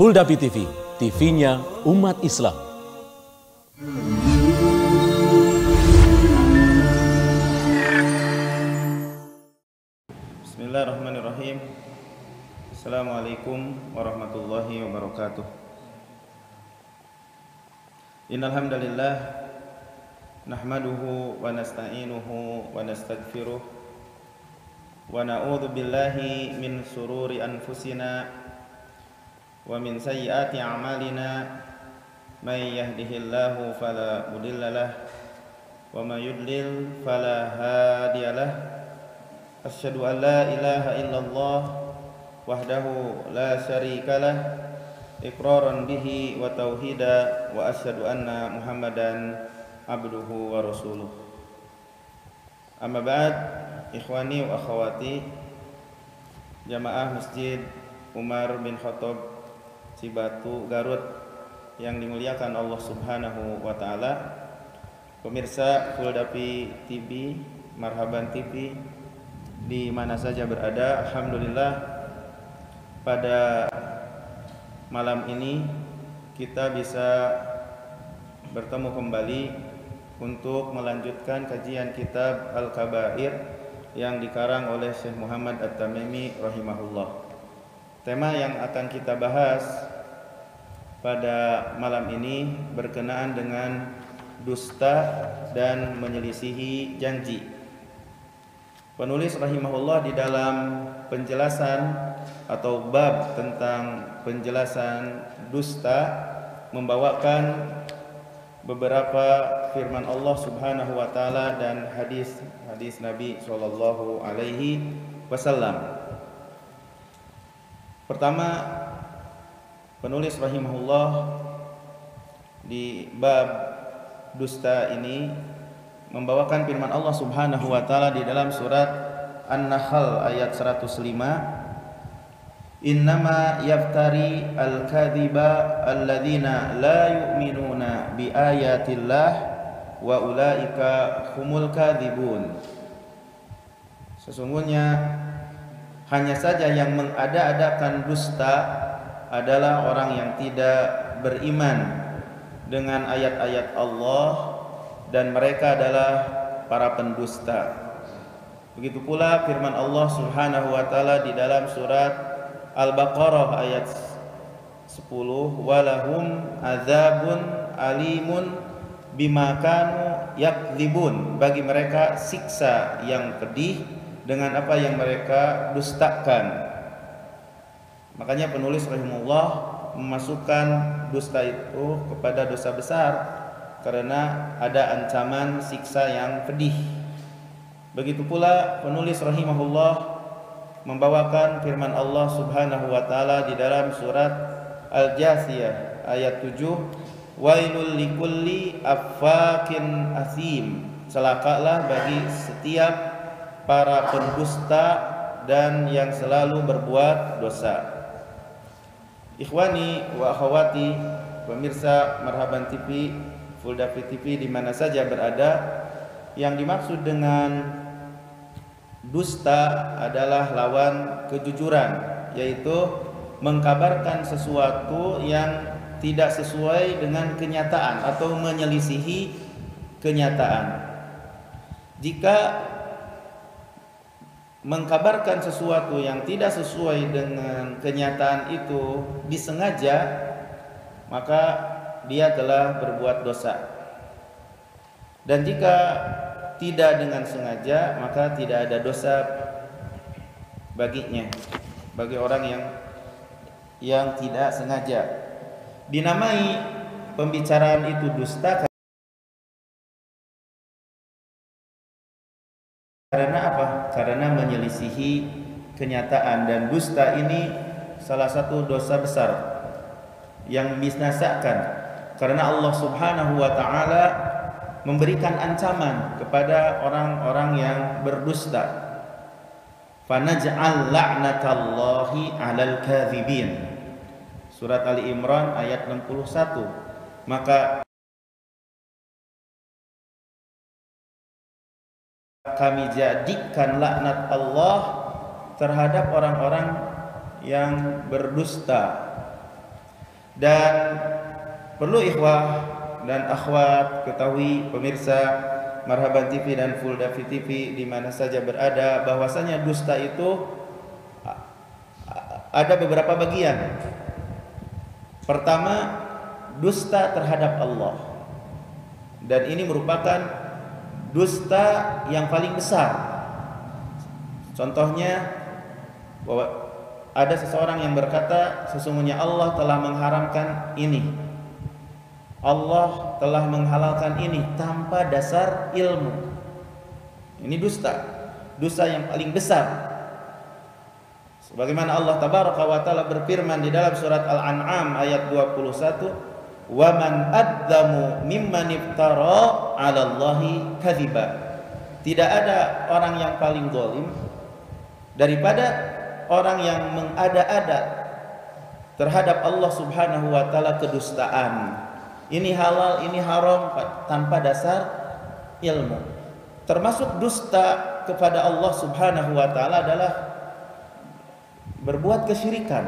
Fuldapi TV, TV-nya umat Islam. Bismillahirrahmanirrahim. Assalamualaikum warahmatullahi wabarakatuh. Innal hamdalillah nahmaduhu wa nasta'inuhu wa nastaghfiruh wa na'udzu billahi min sururi anfusina a'malina may yahdihillahu fala mudilla lah wa may yudlil fala hadiyalah Asyhadu an la ilaha illallah wahdahu la syarika lah iqraran bihi wa tauhida wa asyhadu anna Muhammadan abduhu wa rasuluh. Amma ba'd, ikhwani wa akhwati jamaah Masjid Umar bin Khattab Cibatu Garut yang dimuliakan Allah Subhanahu wa taala. Pemirsa Fuldapi TV, Marhaban TV, di mana saja berada alhamdulillah pada malam ini kita bisa bertemu kembali untuk melanjutkan kajian kitab Al-Kabair yang dikarang oleh Syekh Muhammad At-Tamimi rahimahullah. Tema yang akan kita bahas pada malam ini berkenaan dengan dusta dan menyelisihi janji. Penulis rahimahullah di dalam penjelasan atau bab tentang penjelasan dusta membawakan beberapa firman Allah Subhanahu wa taala dan hadis hadis Nabi sallallahu alaihi wasallam. Pertama penulis rahimahullah di bab dusta ini membawakan firman Allah Subhanahu wa taala di dalam surat An-Nahl ayat 105 Innama yaftari al-kadhiba alladzina la yu'minuna bi ayatillah wa ulaika humul kadzibun Sesungguhnya hanya saja yang mengada-adakan dusta adalah orang yang tidak beriman dengan ayat-ayat Allah dan mereka adalah para pendusta. Begitu pula firman Allah Subhanahu wa taala di dalam surat Al-Baqarah ayat 10 walahum azabun alimun bima kanu yakdzibun bagi mereka siksa yang pedih dengan apa yang mereka dustakan. Makanya penulis rahimullah memasukkan dusta itu kepada dosa besar karena ada ancaman siksa yang pedih. Begitu pula penulis rahimahullah membawakan firman Allah Subhanahu wa taala di dalam surat Al-Jasiyah ayat 7, "Wailul likulli affakin asim." Celakalah bagi setiap para pendusta dan yang selalu berbuat dosa. Ikhwani wa akhwati pemirsa Marhaban TV Fulda TV di mana saja berada. Yang dimaksud dengan dusta adalah lawan kejujuran yaitu mengkabarkan sesuatu yang tidak sesuai dengan kenyataan atau menyelisihi kenyataan. Jika mengkabarkan sesuatu yang tidak sesuai dengan kenyataan itu disengaja maka dia telah berbuat dosa. Dan jika tidak dengan sengaja, maka tidak ada dosa baginya. Bagi orang yang yang tidak sengaja. Dinamai pembicaraan itu dusta karena apa? Karena menyelisihi kenyataan dan dusta ini salah satu dosa besar yang membinasakan karena Allah Subhanahu wa taala memberikan ancaman kepada orang-orang yang berdusta. Fanaj'al la'natallahi 'alal kadzibin. Surat Ali Imran ayat 61. Maka kami jadikan laknat Allah terhadap orang-orang yang berdusta Dan perlu ikhwah dan akhwat ketahui pemirsa Marhaban TV dan Full Davi TV di mana saja berada bahwasanya dusta itu ada beberapa bagian. Pertama, dusta terhadap Allah. Dan ini merupakan dusta yang paling besar. Contohnya bahwa ada seseorang yang berkata sesungguhnya Allah telah mengharamkan ini. Allah telah menghalalkan ini tanpa dasar ilmu. Ini dusta. Dusta yang paling besar Sebagaimana Allah tabaraka wa taala berfirman di dalam surat Al-An'am ayat 21, "Wa man adzamu mimman iftara 'ala Allahi kadhiba." Tidak ada orang yang paling zalim daripada orang yang mengada-ada terhadap Allah Subhanahu wa taala kedustaan. Ini halal, ini haram tanpa dasar ilmu. Termasuk dusta kepada Allah Subhanahu wa taala adalah berbuat kesyirikan.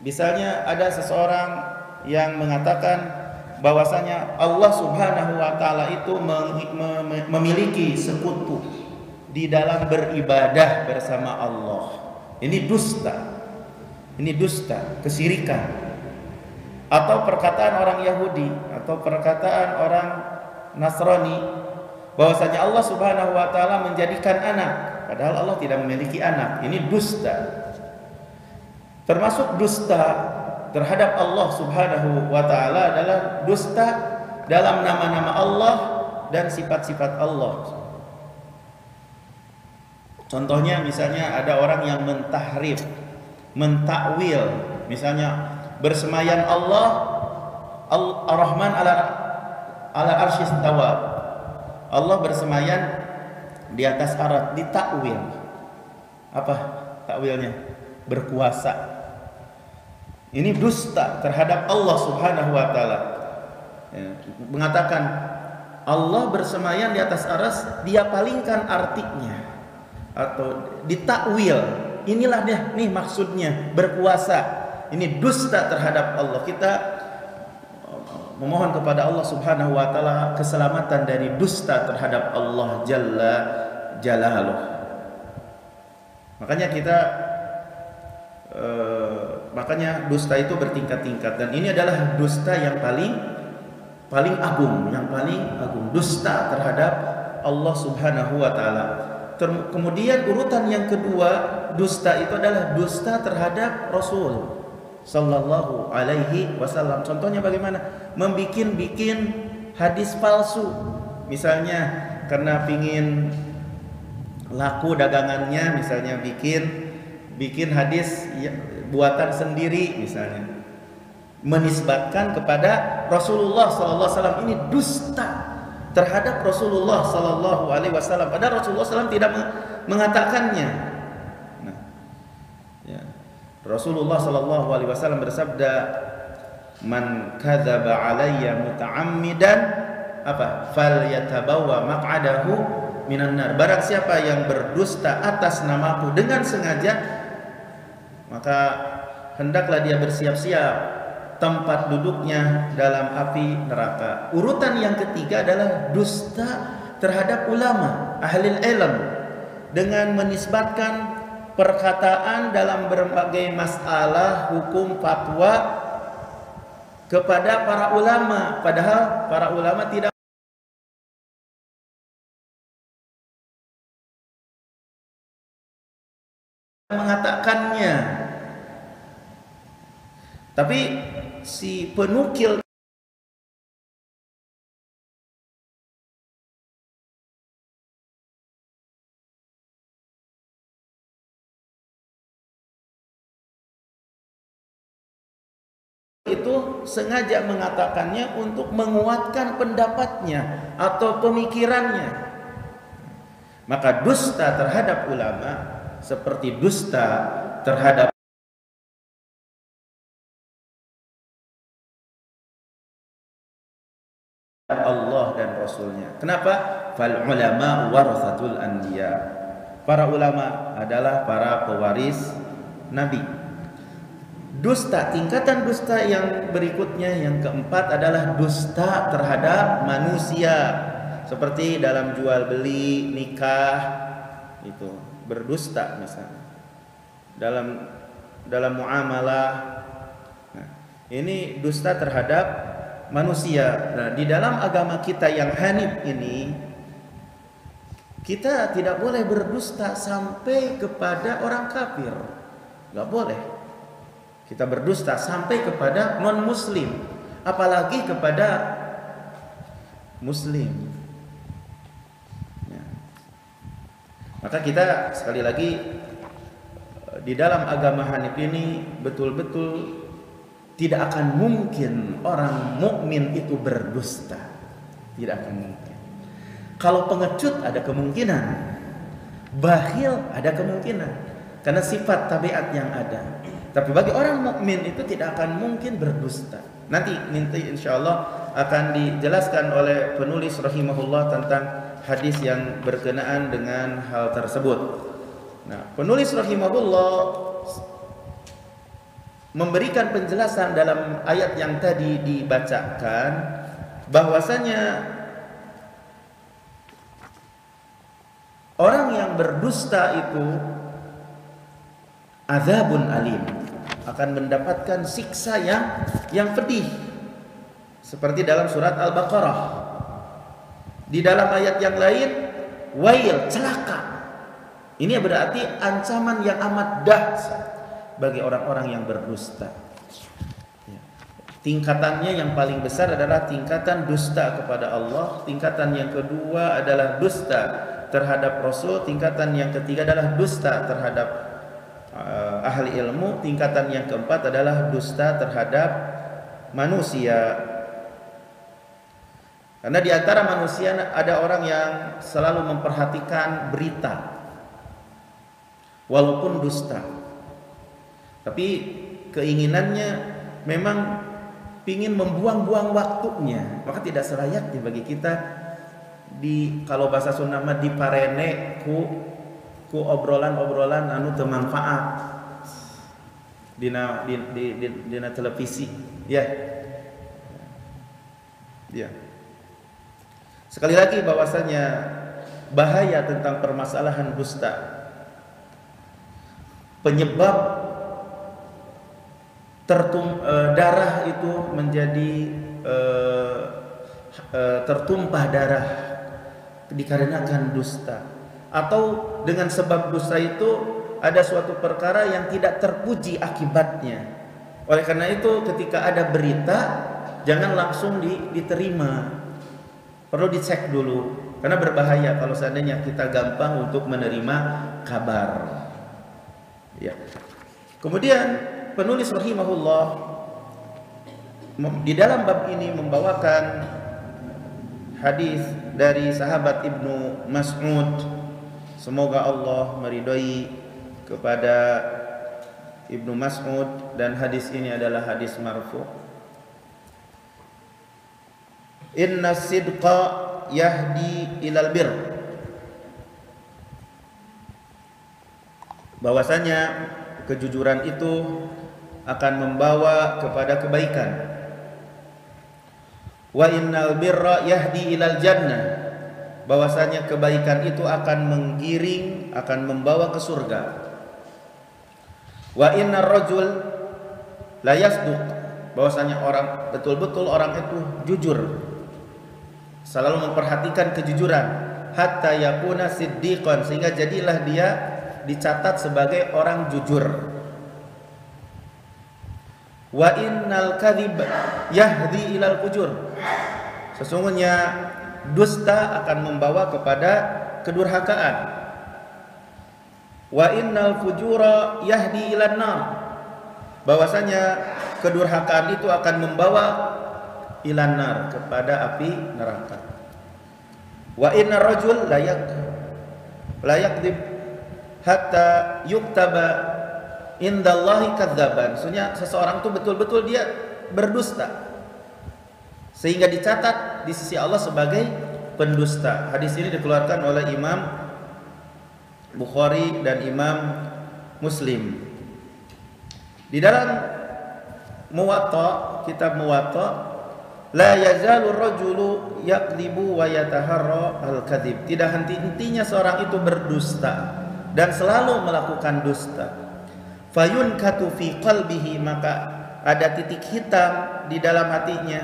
Misalnya ada seseorang yang mengatakan bahwasanya Allah Subhanahu wa taala itu memiliki sekutu di dalam beribadah bersama Allah. Ini dusta. Ini dusta, kesyirikan. Atau perkataan orang Yahudi atau perkataan orang Nasrani bahwasanya Allah Subhanahu wa taala menjadikan anak padahal Allah tidak memiliki anak. Ini dusta termasuk dusta terhadap Allah Subhanahu wa taala adalah dusta dalam nama-nama Allah dan sifat-sifat Allah. Contohnya misalnya ada orang yang mentahrif, mentakwil, misalnya bersemayan Allah Ar-Rahman ala ala arsyis tawa. Allah bersemayan di atas arat ditakwil. Apa takwilnya? Berkuasa ini dusta terhadap Allah Subhanahu wa taala. Ya, mengatakan Allah bersemayam di atas aras, dia palingkan artinya atau ditakwil. Inilah dia nih maksudnya berkuasa. Ini dusta terhadap Allah. Kita memohon kepada Allah Subhanahu wa taala keselamatan dari dusta terhadap Allah Jalla Jalaluh. Makanya kita uh, makanya dusta itu bertingkat-tingkat dan ini adalah dusta yang paling paling agung, yang paling agung dusta terhadap Allah Subhanahu wa taala. Kemudian urutan yang kedua dusta itu adalah dusta terhadap Rasul sallallahu alaihi wasallam. Contohnya bagaimana? Membikin-bikin hadis palsu. Misalnya karena pingin laku dagangannya misalnya bikin bikin hadis ya, buatan sendiri misalnya. Menisbatkan kepada Rasulullah wasallam ini dusta terhadap Rasulullah sallallahu alaihi wasallam. Padahal Rasulullah SAW tidak mengatakannya. Nah, ya. Rasulullah sallallahu alaihi wasallam bersabda man kadzaba alayya muta'ammidan apa? Fal yatabawa maq'adahu minan nar. Barang siapa yang berdusta atas namaku dengan sengaja maka hendaklah dia bersiap-siap tempat duduknya dalam api neraka. Urutan yang ketiga adalah dusta terhadap ulama, ahli ilm dengan menisbatkan perkataan dalam berbagai masalah hukum fatwa kepada para ulama padahal para ulama tidak mengatakannya tapi si penukil itu sengaja mengatakannya untuk menguatkan pendapatnya atau pemikirannya. Maka dusta terhadap ulama seperti dusta terhadap Allah dan Rasulnya. Kenapa? Fal ulama warathatul anbiya. Para ulama adalah para pewaris Nabi. dusta tingkatan dusta yang berikutnya yang keempat adalah dusta terhadap manusia seperti dalam jual beli nikah itu berdusta misalnya dalam dalam muamalah nah, ini dusta terhadap manusia. Nah, di dalam agama kita yang hanif ini kita tidak boleh berdusta sampai kepada orang kafir. Nggak boleh. Kita berdusta sampai kepada non muslim apalagi kepada muslim. Maka kita sekali lagi di dalam agama Hanif ini betul-betul tidak akan mungkin orang mukmin itu berdusta. Tidak akan mungkin. Kalau pengecut ada kemungkinan. Bahil ada kemungkinan. Karena sifat tabiat yang ada. Tapi bagi orang mukmin itu tidak akan mungkin berdusta. Nanti nanti insya Allah akan dijelaskan oleh penulis rahimahullah tentang hadis yang berkenaan dengan hal tersebut. Nah, penulis rahimahullah memberikan penjelasan dalam ayat yang tadi dibacakan bahwasanya orang yang berdusta itu azabun alim akan mendapatkan siksa yang yang pedih. Seperti dalam surat Al-Baqarah. Di dalam ayat yang lain, wail, celaka. Ini berarti ancaman yang amat dahsyat bagi orang-orang yang berdusta. Ya. Tingkatannya yang paling besar adalah tingkatan dusta kepada Allah. Tingkatan yang kedua adalah dusta terhadap Rasul. Tingkatan yang ketiga adalah dusta terhadap uh, ahli ilmu. Tingkatan yang keempat adalah dusta terhadap manusia. Karena di antara manusia ada orang yang selalu memperhatikan berita walaupun dusta. Tapi keinginannya memang ingin membuang-buang waktunya, maka tidak selayaknya bagi kita di kalau bahasa Sunda di parene ku ku obrolan-obrolan anu bermanfaat dina di, di, di, dina televisi. Ya. Ya. Sekali lagi bahwasanya bahaya tentang permasalahan dusta. Penyebab tertum e, darah itu menjadi e, e, tertumpah darah dikarenakan dusta atau dengan sebab dusta itu ada suatu perkara yang tidak terpuji akibatnya. Oleh karena itu ketika ada berita jangan langsung diterima Perlu dicek dulu karena berbahaya kalau seandainya kita gampang untuk menerima kabar. Ya. Kemudian penulis rahimahullah di dalam bab ini membawakan hadis dari sahabat Ibnu Mas'ud semoga Allah meridhai kepada Ibnu Mas'ud dan hadis ini adalah hadis marfu' Inna sidqa yahdi ilal bir. Bahwasanya kejujuran itu akan membawa kepada kebaikan. Wa innal birra yahdi ilal jannah. Bahwasanya kebaikan itu akan menggiring, akan membawa ke surga. Wa innar rajul la yasduq. Bahwasanya orang betul-betul orang itu jujur selalu memperhatikan kejujuran hatta yakuna siddiqan sehingga jadilah dia dicatat sebagai orang jujur wa innal kadhib yahdi ilal fujur. Sesungguhnya dusta akan membawa kepada kedurhakaan. Wa innal fujura yahdi ilan nar. Bahwasanya kedurhakaan itu akan membawa ilanar kepada api neraka. Wa inna rajul layak layak hatta yuktaba indallahi kadzaban. Maksudnya seseorang itu betul-betul dia berdusta. Sehingga dicatat di sisi Allah sebagai pendusta. Hadis ini dikeluarkan oleh Imam Bukhari dan Imam Muslim. Di dalam Muwatta, kitab Muwatta La yazalu rajulu yakdibu wa yataharra al-kadhib. Tidak henti-hentinya seorang itu berdusta dan selalu melakukan dusta. Fayun katu fi qalbihi maka ada titik hitam di dalam hatinya.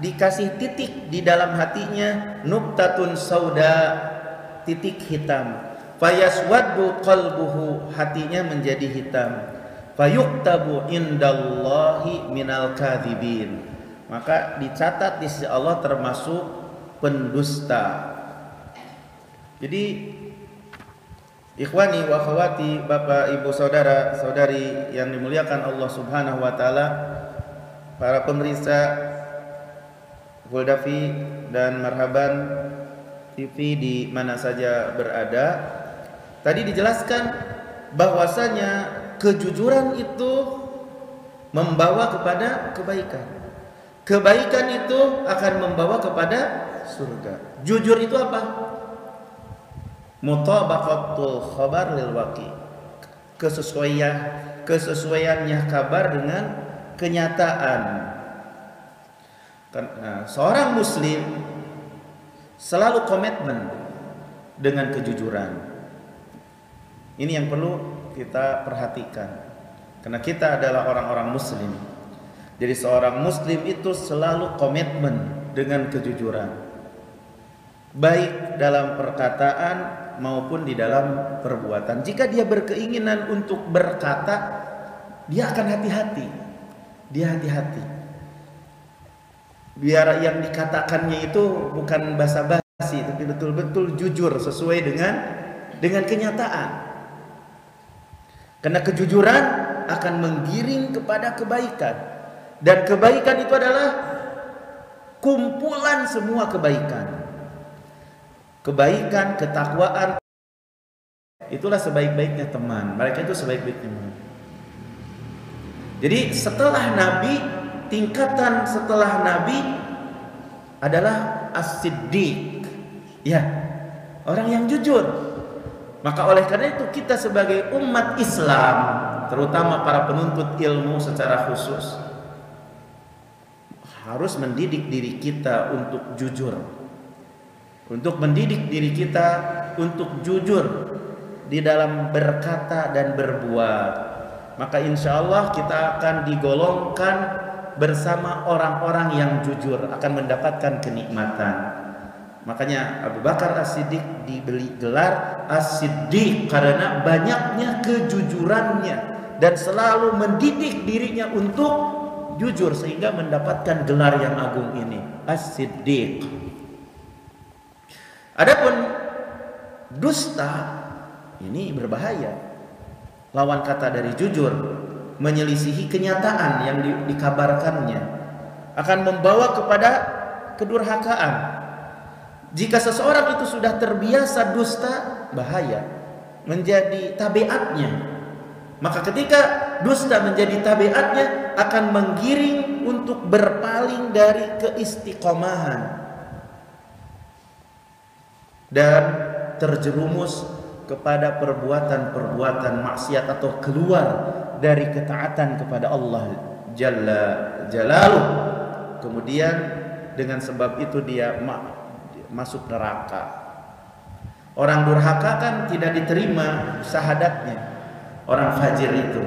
Dikasih titik di dalam hatinya nuktatun sauda titik hitam. Fayaswaddu qalbuhu hatinya menjadi hitam. Fayuktabu indallahi minal kadhibin maka dicatat di sisi Allah termasuk pendusta. Jadi ikhwani wa akhwati, Bapak Ibu Saudara, saudari yang dimuliakan Allah Subhanahu wa taala, para pemirsa Goldafi dan Marhaban TV di mana saja berada. Tadi dijelaskan bahwasanya kejujuran itu membawa kepada kebaikan. Kebaikan itu akan membawa kepada surga. Jujur itu apa? Mutabaqatul khabar lil waqi. Kesesuaian kesesuaiannya kabar dengan kenyataan. Nah, seorang muslim selalu komitmen dengan kejujuran. Ini yang perlu kita perhatikan. Karena kita adalah orang-orang muslim jadi seorang muslim itu selalu komitmen dengan kejujuran. Baik dalam perkataan maupun di dalam perbuatan. Jika dia berkeinginan untuk berkata, dia akan hati-hati. Dia hati-hati. Biar yang dikatakannya itu bukan basa-basi, tapi betul-betul jujur sesuai dengan dengan kenyataan. Karena kejujuran akan menggiring kepada kebaikan. Dan kebaikan itu adalah kumpulan semua kebaikan. Kebaikan, ketakwaan itulah sebaik-baiknya teman. Mereka itu sebaik-baiknya teman. Jadi setelah Nabi, tingkatan setelah Nabi adalah as-siddiq. Ya, orang yang jujur. Maka oleh karena itu kita sebagai umat Islam, terutama para penuntut ilmu secara khusus, harus mendidik diri kita untuk jujur. Untuk mendidik diri kita untuk jujur di dalam berkata dan berbuat. Maka insya Allah kita akan digolongkan bersama orang-orang yang jujur akan mendapatkan kenikmatan. Makanya Abu Bakar As-Siddiq dibeli gelar As-Siddiq karena banyaknya kejujurannya dan selalu mendidik dirinya untuk jujur sehingga mendapatkan gelar yang agung ini as-siddiq adapun dusta ini berbahaya. Lawan kata dari jujur menyelisihi kenyataan yang di, dikabarkannya akan membawa kepada kedurhakaan. Jika seseorang itu sudah terbiasa dusta bahaya menjadi tabiatnya maka ketika dusta menjadi tabiatnya akan menggiring untuk berpaling dari keistiqomahan dan terjerumus kepada perbuatan-perbuatan maksiat atau keluar dari ketaatan kepada Allah Jalla Jalaluh. Kemudian dengan sebab itu dia masuk neraka. Orang durhaka kan tidak diterima syahadatnya orang fajir itu.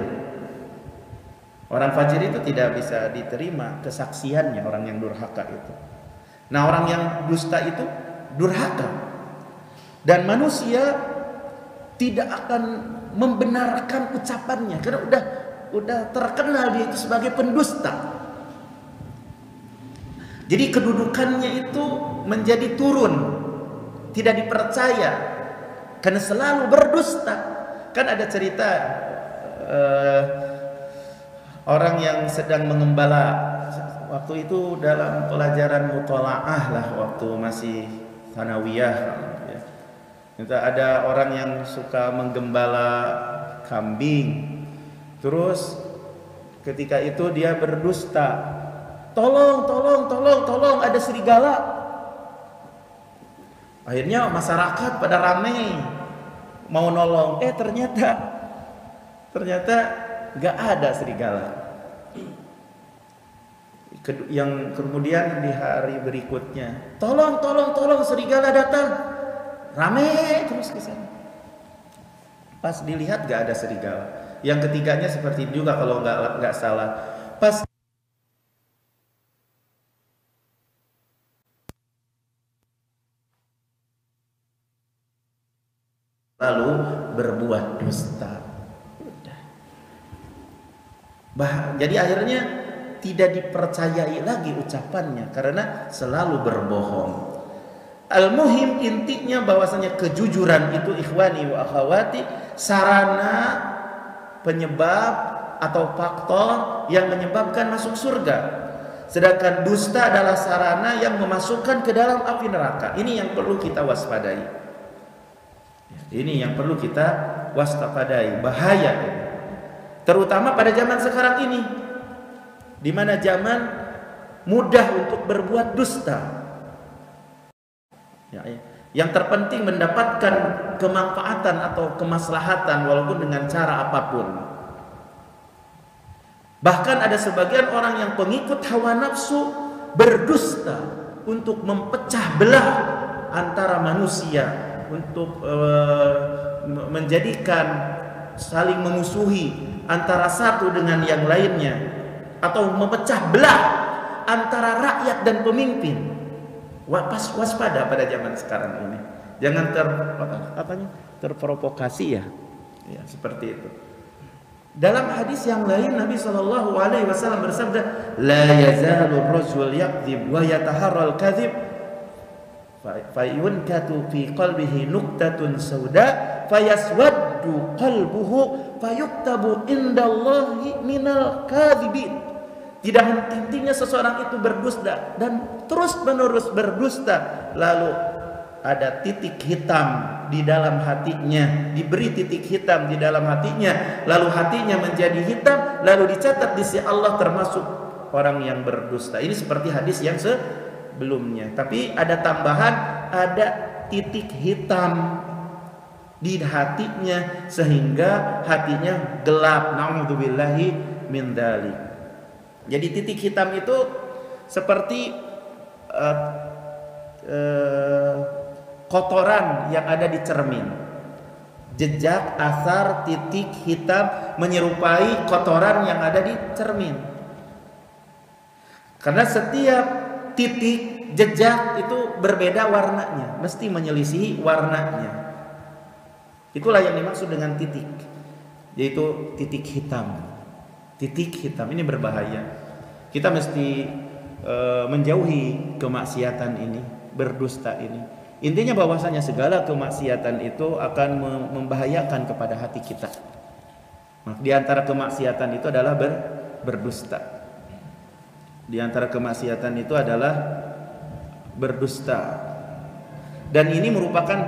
Orang fajir itu tidak bisa diterima kesaksiannya orang yang durhaka itu. Nah, orang yang dusta itu durhaka. Dan manusia tidak akan membenarkan ucapannya karena udah udah terkenal dia itu sebagai pendusta. Jadi kedudukannya itu menjadi turun, tidak dipercaya karena selalu berdusta. Kan ada cerita uh, orang yang sedang mengembala waktu itu dalam pelajaran mutolaah lah waktu masih sanawiyah ya. Ada orang yang suka menggembala kambing. Terus ketika itu dia berdusta. Tolong, tolong, tolong, tolong ada serigala. Akhirnya masyarakat pada ramai mau nolong eh ternyata ternyata nggak ada serigala Yang kemudian di hari berikutnya, tolong, tolong, tolong serigala datang, rame terus ke sana. Pas dilihat gak ada serigala. Yang ketiganya seperti juga kalau nggak nggak salah. Pas lalu berbuat dusta. Bah, jadi akhirnya tidak dipercayai lagi ucapannya karena selalu berbohong. Al-muhim intinya bahwasanya kejujuran itu ikhwani wa akhwati sarana penyebab atau faktor yang menyebabkan masuk surga. Sedangkan dusta adalah sarana yang memasukkan ke dalam api neraka. Ini yang perlu kita waspadai. Ini yang perlu kita waspadai. Bahaya ini. Terutama pada zaman sekarang ini di mana zaman mudah untuk berbuat dusta. Ya, ya. Yang terpenting mendapatkan kemanfaatan atau kemaslahatan walaupun dengan cara apa pun. Bahkan ada sebagian orang yang pengikut hawa nafsu berdusta untuk mempecah belah antara manusia untuk uh, menjadikan saling memusuhi antara satu dengan yang lainnya atau memecah belah antara rakyat dan pemimpin. Was, waspada pada zaman sekarang ini. Jangan ter apa, apanya? terprovokasi ya. Ya, seperti itu. Dalam hadis yang lain Nabi Shallallahu alaihi wasallam bersabda, "La yazalu ar-rajul yakdzib wa yataharral kadzib fayunkatu fi qalbihi nuqtatun sauda fayaswaddu qalbuhu fayuktabu indallahi minal kadhibin. Tidak henti-hentinya seseorang itu berdusta dan terus menerus berdusta lalu ada titik hitam di dalam hatinya, diberi titik hitam di dalam hatinya, lalu hatinya menjadi hitam, lalu dicatat di sisi Allah termasuk orang yang berdusta. Ini seperti hadis yang sebelumnya. Tapi ada tambahan, ada titik hitam di hatinya sehingga hatinya gelap naudzubillahi min dalik. Jadi titik hitam itu seperti uh, uh, kotoran yang ada di cermin. Jejak asar titik hitam menyerupai kotoran yang ada di cermin. Karena setiap titik jejak itu berbeda warnanya, mesti menyelisihi warnanya. Itulah yang dimaksud dengan titik, yaitu titik hitam. Titik hitam ini berbahaya. Kita mesti e, menjauhi kemaksiatan ini, berdusta ini. Intinya bahwasanya segala kemaksiatan itu akan membahayakan kepada hati kita. Di antara kemaksiatan itu adalah ber, berdusta. Di antara kemaksiatan itu adalah berdusta. Dan ini merupakan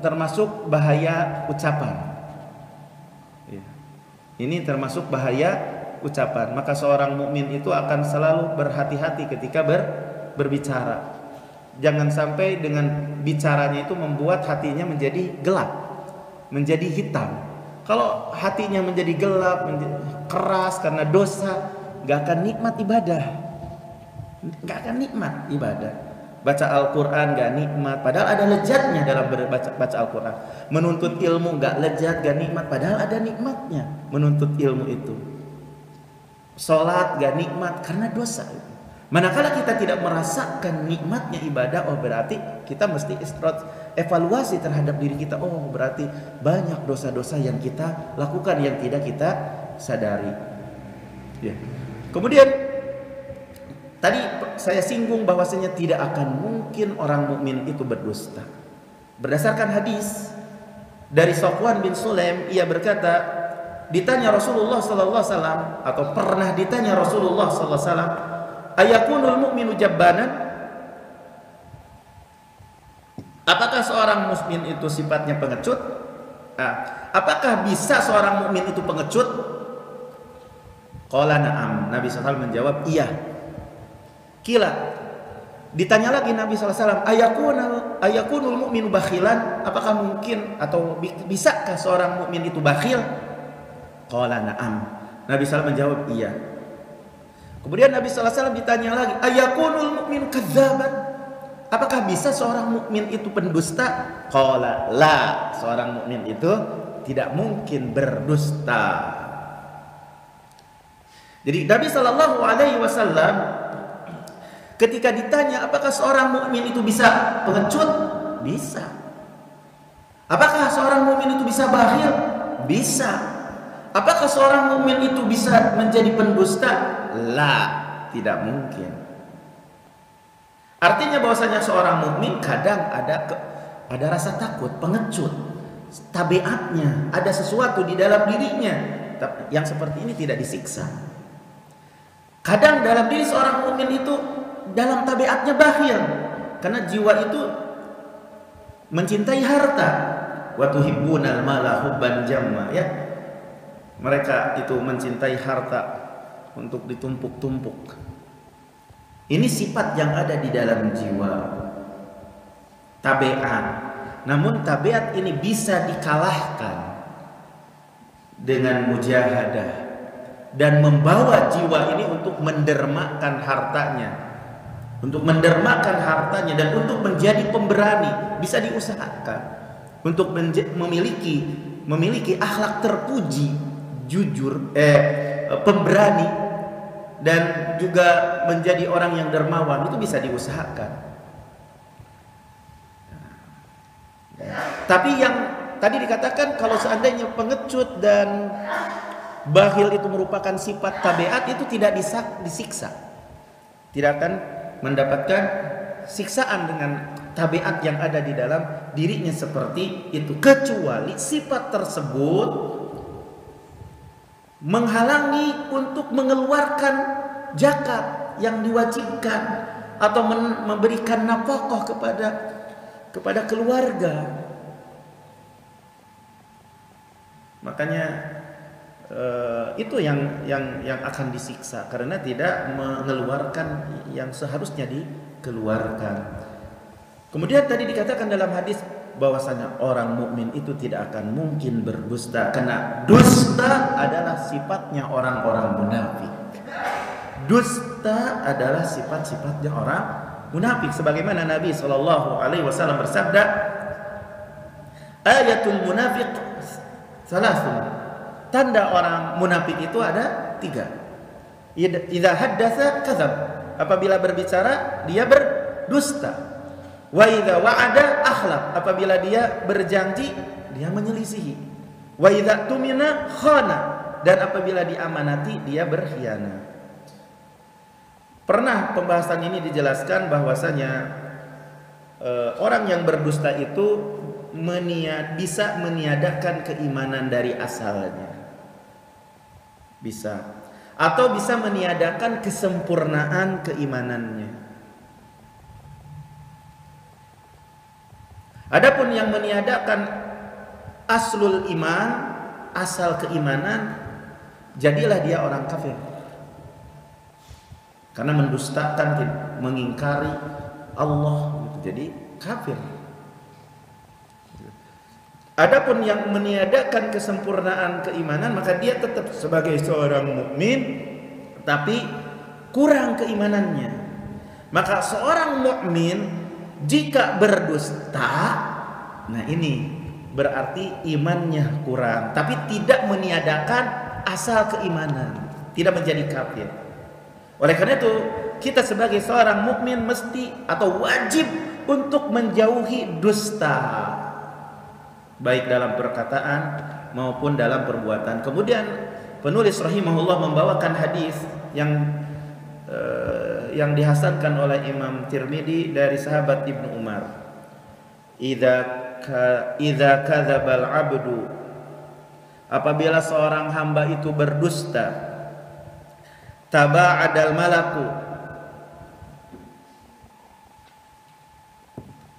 termasuk bahaya ucapan. Ini termasuk bahaya ucapan. Maka seorang mukmin itu akan selalu berhati-hati ketika ber, berbicara. Jangan sampai dengan bicaranya itu membuat hatinya menjadi gelap, menjadi hitam. Kalau hatinya menjadi gelap, menjadi keras karena dosa, gak akan nikmat ibadah. Gak akan nikmat ibadah baca Al-Quran gak nikmat. Padahal ada lezatnya dalam baca, baca Al-Quran. Menuntut ilmu gak lezat gak nikmat. Padahal ada nikmatnya menuntut ilmu itu. Sholat gak nikmat karena dosa. Manakala kita tidak merasakan nikmatnya ibadah oh berarti kita mesti istirahat evaluasi terhadap diri kita. Oh berarti banyak dosa-dosa yang kita lakukan yang tidak kita sadari. Ya. Kemudian Tadi saya singgung bahwasanya tidak akan mungkin orang mukmin itu berdusta. Berdasarkan hadis dari Sofwan bin Sulaim ia berkata ditanya Rasulullah sallallahu alaihi wasallam atau pernah ditanya Rasulullah sallallahu alaihi wasallam ayakunul mu'minu jabbanan Apakah seorang mukmin itu sifatnya pengecut? Nah, apakah bisa seorang mukmin itu pengecut? Qala na'am. Nabi SAW menjawab, iya. Kila Ditanya lagi Nabi SAW, ayakunul, ayakunul mu'minu bakhilan? Apakah mungkin atau bisakah seorang mukmin itu bakhil? Qala na'am. Nabi SAW menjawab, iya. Kemudian Nabi SAW ditanya lagi, ayakunul mukmin kadzaban? Apakah bisa seorang mukmin itu pendusta? Qala la, seorang mukmin itu tidak mungkin berdusta. Jadi Nabi Shallallahu Alaihi Wasallam ketika ditanya apakah seorang mukmin itu bisa pengecut, bisa. Apakah seorang mukmin itu bisa bakhil? Bisa. Apakah seorang mukmin itu bisa menjadi pendusta? La, tidak mungkin. Artinya bahwasanya seorang mukmin kadang ada ke, ada rasa takut, pengecut, tabiatnya, ada sesuatu di dalam dirinya yang seperti ini tidak disiksa. Kadang dalam diri seorang mukmin itu dalam tabiatnya bakhil karena jiwa itu mencintai harta. Wa tuhibbunal mala hubban jamma ya. Mereka itu mencintai harta untuk ditumpuk-tumpuk. Ini sifat yang ada di dalam jiwa. Tabiat. Namun tabiat ini bisa dikalahkan dengan mujahadah dan membawa jiwa ini untuk mendermakan hartanya untuk mendermakan hartanya dan untuk menjadi pemberani bisa diusahakan untuk memiliki memiliki akhlak terpuji jujur eh pemberani dan juga menjadi orang yang dermawan itu bisa diusahakan tapi yang tadi dikatakan kalau seandainya pengecut dan Bahil itu merupakan sifat tabiat itu tidak disiksa. Tidak akan mendapatkan siksaan dengan tabiat yang ada di dalam dirinya seperti itu kecuali sifat tersebut menghalangi untuk mengeluarkan zakat yang diwajibkan atau memberikan nafkah kepada kepada keluarga. Makanya Uh, itu yang yang yang akan disiksa karena tidak mengeluarkan yang seharusnya dikeluarkan. Kemudian tadi dikatakan dalam hadis bahwasanya orang mukmin itu tidak akan mungkin berdusta karena dusta adalah sifatnya orang-orang munafik. Dusta adalah sifat-sifatnya orang munafik sebagaimana Nabi Shallallahu alaihi wasallam bersabda ayatul munafiq salasun Tanda orang munafik itu ada tiga. Idza haddatsa kadzab. Apabila berbicara dia berdusta. Wa idza wa'ada akhlaf. Apabila dia berjanji dia menyelisihi. Wa idza tumina khana. Dan apabila diamanati dia berkhianat. Pernah pembahasan ini dijelaskan bahwasanya uh, orang yang berdusta itu meniad, bisa meniadakan keimanan dari asalnya bisa atau bisa meniadakan kesempurnaan keimanannya. Adapun yang meniadakan aslul iman, asal keimanan, jadilah dia orang kafir. Karena mendustakan, mengingkari Allah, jadi kafir. Adapun yang meniadakan kesempurnaan keimanan maka dia tetap sebagai seorang mukmin tapi kurang keimanannya. Maka seorang mukmin jika berdusta nah ini berarti imannya kurang tapi tidak meniadakan asal keimanan, tidak menjadi kafir. Oleh karena itu kita sebagai seorang mukmin mesti atau wajib untuk menjauhi dusta baik dalam perkataan maupun dalam perbuatan. Kemudian penulis rahimahullah membawakan hadis yang uh, yang dihasankan oleh Imam Tirmidzi dari sahabat Ibnu Umar. Idza ka, idza kadzabal 'abdu apabila seorang hamba itu berdusta taba'adal malaku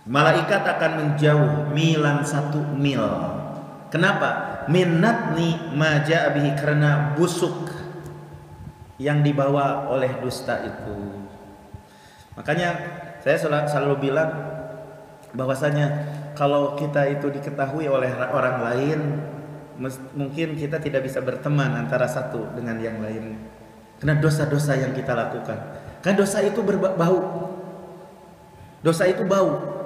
Malaikat akan menjauh milan satu mil. Kenapa? Minatni maja abihi karena busuk yang dibawa oleh dusta itu. Makanya saya selalu, bilang bahwasanya kalau kita itu diketahui oleh orang lain mungkin kita tidak bisa berteman antara satu dengan yang lain Karena dosa-dosa yang kita lakukan. Kan dosa itu berbau. Dosa itu bau.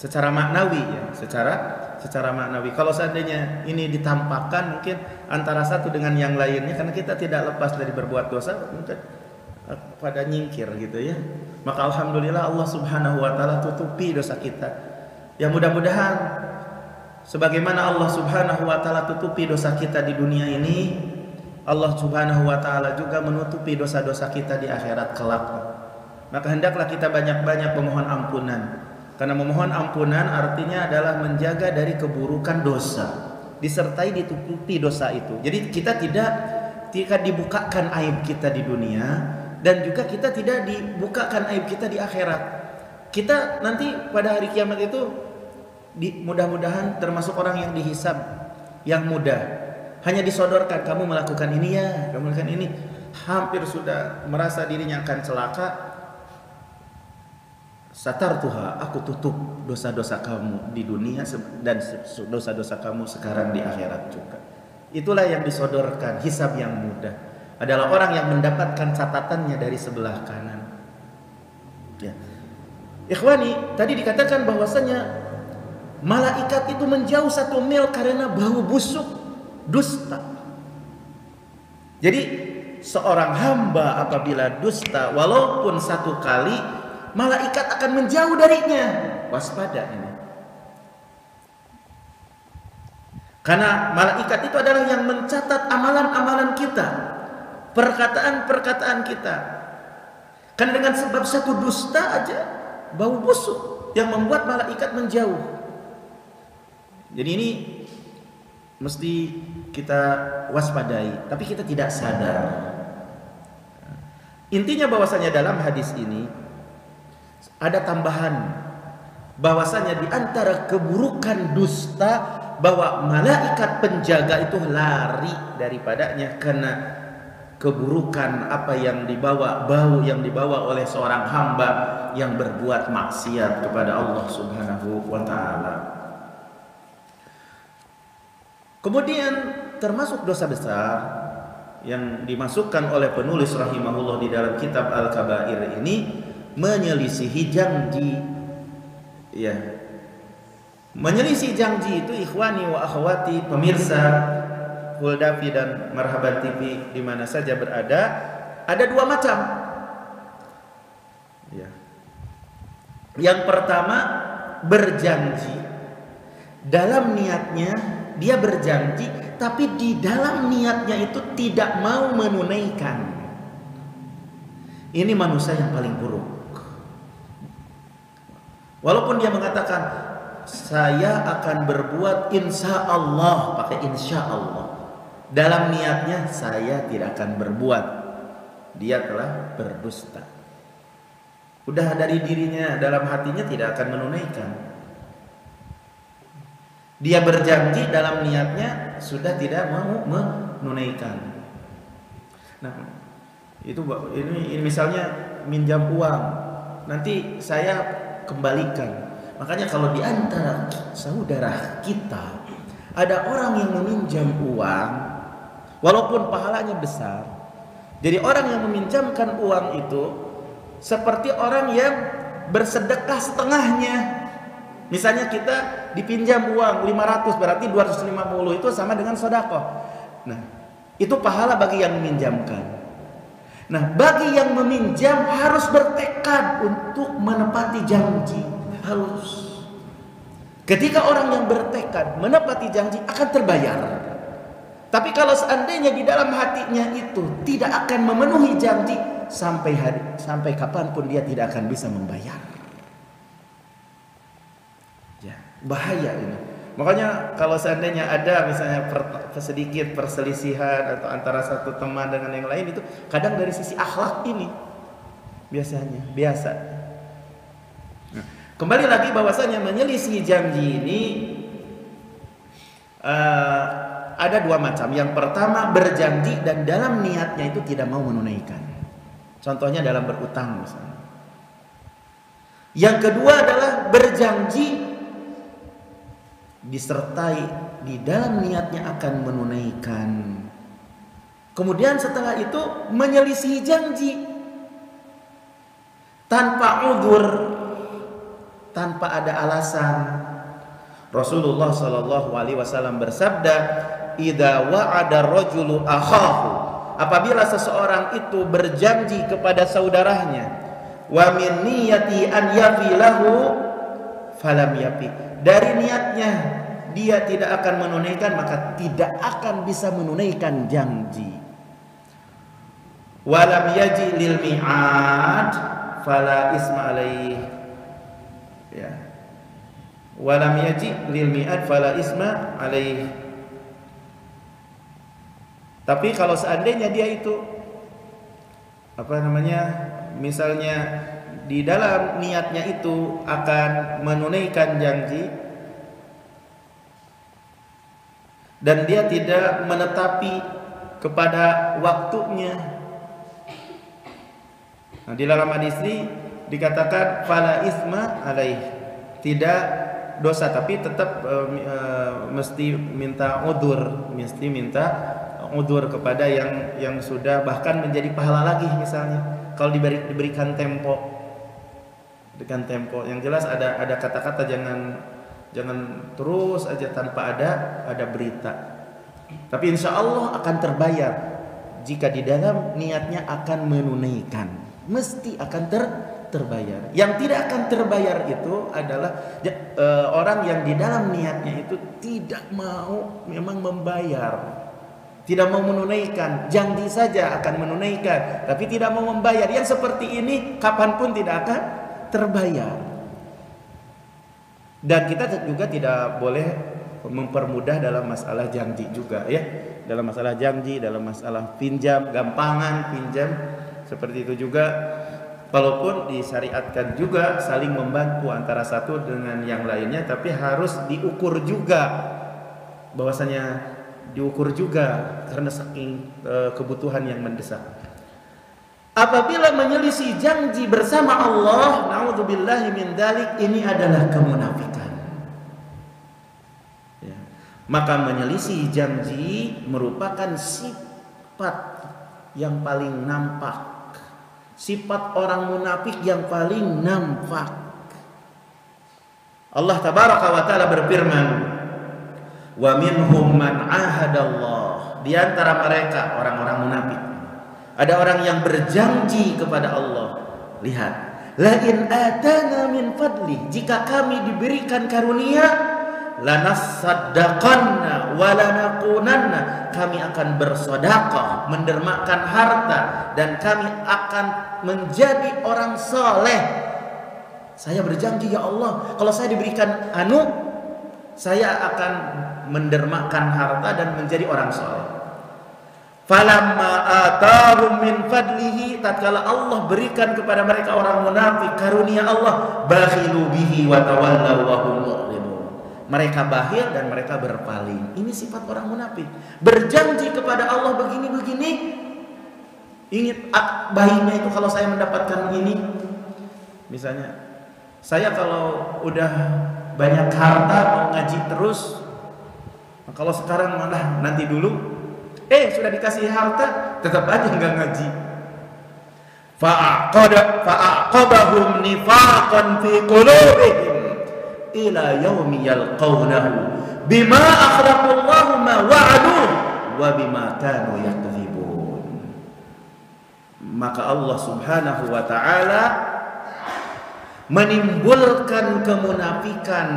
Secara maknawi ya, secara secara maknawi. Kalau seandainya ini ditampakkan mungkin antara satu dengan yang lainnya karena kita tidak lepas dari berbuat dosa mungkin eh, pada nyingkir gitu ya. Maka alhamdulillah Allah Subhanahu wa taala tutupi dosa kita. Ya mudah-mudahan sebagaimana Allah Subhanahu wa taala tutupi dosa kita di dunia ini, Allah Subhanahu wa taala juga menutupi dosa-dosa kita di akhirat kelak. Maka hendaklah kita banyak-banyak memohon ampunan. Karena memohon ampunan artinya adalah menjaga dari keburukan dosa, disertai ditutupi dosa itu. Jadi kita tidak tidak dibukakan aib kita di dunia dan juga kita tidak dibukakan aib kita di akhirat. Kita nanti pada hari kiamat itu mudah-mudahan termasuk orang yang dihisab yang mudah. Hanya disodorkan kamu melakukan ini ya, kamu melakukan ini. Hampir sudah merasa dirinya akan celaka, Satar tuha, aku tutup dosa-dosa kamu di dunia dan dosa-dosa kamu sekarang di akhirat juga. Itulah yang disodorkan, hisab yang mudah. Adalah orang yang mendapatkan catatannya dari sebelah kanan. Ya. Ikhwani, tadi dikatakan bahwasanya malaikat itu menjauh satu mil karena bau busuk dusta. Jadi seorang hamba apabila dusta walaupun satu kali malaikat akan menjauh darinya. Waspada ini. Karena malaikat itu adalah yang mencatat amalan-amalan kita, perkataan-perkataan kita. Karena dengan sebab satu dusta aja bau busuk yang membuat malaikat menjauh. Jadi ini mesti kita waspadai, tapi kita tidak sadar. Intinya bahwasanya dalam hadis ini ada tambahan bahwasanya di antara keburukan dusta bahwa malaikat penjaga itu lari daripadanya karena keburukan apa yang dibawa bau yang dibawa oleh seorang hamba yang berbuat maksiat kepada Allah Subhanahu wa taala. Kemudian termasuk dosa besar yang dimasukkan oleh penulis rahimahullah di dalam kitab Al-Kabair ini menyelisihi janji ya. Menyelisih janji itu ikhwani wa akhwati pemirsa Huldafi dan Marhaban TV di mana saja berada ada dua macam. Ya. Yang pertama berjanji. Dalam niatnya dia berjanji tapi di dalam niatnya itu tidak mau menunaikan. Ini manusia yang paling buruk Walaupun dia mengatakan saya akan berbuat insya Allah pakai insya Allah. Dalam niatnya saya tidak akan berbuat. Dia telah berdusta. Udah dari dirinya dalam hatinya tidak akan menunaikan. Dia berjanji dalam niatnya sudah tidak mau menunaikan. Nah, itu ini, ini misalnya minjam uang. Nanti saya kembalikan. Makanya kalau di antara saudara kita ada orang yang meminjam uang walaupun pahalanya besar. Jadi orang yang meminjamkan uang itu seperti orang yang bersedekah setengahnya. Misalnya kita dipinjam uang 500 berarti 250 itu sama dengan sodako. Nah, itu pahala bagi yang meminjamkan. Nah, bagi yang meminjam harus bertekad untuk menepati janji. Harus. Ketika orang yang bertekad menepati janji akan terbayar. Tapi kalau seandainya di dalam hatinya itu tidak akan memenuhi janji sampai hari sampai kapan pun dia tidak akan bisa membayar. Ya, bahaya ini. Makanya kalau seandainya ada misalnya per, sedikit perselisihan atau antara satu teman dengan yang lain itu kadang dari sisi akhlak ini biasanya biasa. Nah, kembali lagi bahwasanya menyelisih janji ini uh, ada dua macam. Yang pertama berjanji dan dalam niatnya itu tidak mau menunaikan. Contohnya dalam berutang misalnya. Yang kedua adalah berjanji disertai di dalam niatnya akan menunaikan Kemudian setelah itu menyelisih janji tanpa udur, tanpa ada alasan. Rasulullah Shallallahu Alaihi Wasallam bersabda, "Ida wa'ada rojulu akhahu." Apabila seseorang itu berjanji kepada saudaranya, wa min niyati an yafilahu falam yafi. Dari niatnya dia tidak akan menunaikan maka tidak akan bisa menunaikan janji. Walam yaji lil mi'ad fala isma alaih. Ya. Walam yaji lil mi'ad fala isma alaih. Tapi kalau seandainya dia itu apa namanya? Misalnya di dalam niatnya itu akan menunaikan janji dan dia tidak menetapi kepada waktunya. Nah, di dalam hadis ini dikatakan fala isma alaih. Tidak dosa tapi tetap e, e, mesti minta udur, mesti minta udur kepada yang yang sudah bahkan menjadi pahala lagi misalnya. Kalau diberi, diberikan tempo dengan tempo yang jelas ada ada kata-kata jangan Jangan terus aja tanpa ada ada berita. Tapi insya Allah akan terbayar jika di dalam niatnya akan menunaikan. Mesti akan ter terbayar. Yang tidak akan terbayar itu adalah e, orang yang di dalam niatnya itu tidak mau memang membayar. Tidak mau menunaikan, janji saja akan menunaikan, tapi tidak mau membayar. Yang seperti ini kapan pun tidak akan terbayar. Dan kita juga tidak boleh mempermudah dalam masalah janji juga ya. Dalam masalah janji, dalam masalah pinjam, gampangan pinjam seperti itu juga walaupun disyariatkan juga saling membantu antara satu dengan yang lainnya tapi harus diukur juga bahwasanya diukur juga karena saking e, kebutuhan yang mendesak apabila menyelisih janji bersama Allah naudzubillahi min dalik ini adalah kemunafikan. Ya. maka menyelisih janji merupakan sifat yang paling nampak. Sifat orang munafik yang paling nampak. Allah tabaraka wa taala berfirman wa minhum man ahadallah. Di antara mereka orang-orang munafik ada orang yang berjanji kepada Allah. Lihat, lain atana min fadli. Jika kami diberikan karunia, lanasaddaqanna wa lanakunanna. Kami akan bersedekah, mendermakan harta dan kami akan menjadi orang soleh. Saya berjanji ya Allah, kalau saya diberikan anu, saya akan mendermakan harta dan menjadi orang soleh. Falamma atahum min fadlihi tatkala Allah berikan kepada mereka orang munafik karunia Allah bakhilu bihi wa tawallaw wa hum Mereka bakhil dan mereka berpaling. Ini sifat orang munafik. Berjanji kepada Allah begini-begini ingin ah, baiknya itu kalau saya mendapatkan ini misalnya saya kalau udah banyak harta mau ngaji terus kalau sekarang malah nanti dulu Eh sudah dikasih harta tetap aja nggak ngaji. Nifaqan fi qulubihim ila yaumi yalqawnahu bima ma wa bima kanu. Maka Allah Subhanahu wa taala menimbulkan kemunafikan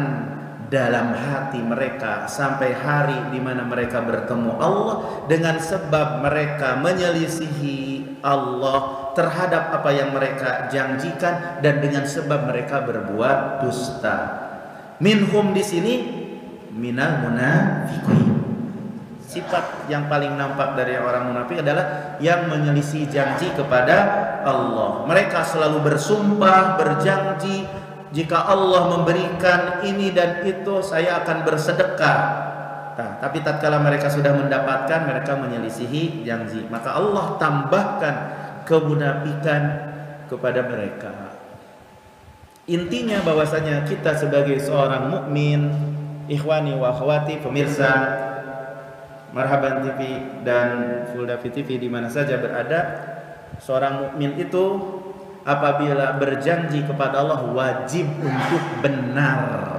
dalam hati mereka sampai hari di mana mereka bertemu Allah dengan sebab mereka menyelisihi Allah terhadap apa yang mereka janjikan dan dengan sebab mereka berbuat dusta. Minhum di sini minal munafiqin. Sifat yang paling nampak dari orang munafik adalah yang menyelisih janji kepada Allah. Mereka selalu bersumpah, berjanji jika Allah memberikan ini dan itu saya akan bersedekah. Nah, tapi tatkala mereka sudah mendapatkan mereka menyelisihi janji. Maka Allah tambahkan kemunafikan kepada mereka. Intinya bahwasanya kita sebagai seorang mukmin ikhwani wa akhwati pemirsa Marhaban TV dan Fuldavi TV di mana saja berada, seorang mukmin itu apabila berjanji kepada Allah wajib untuk benar.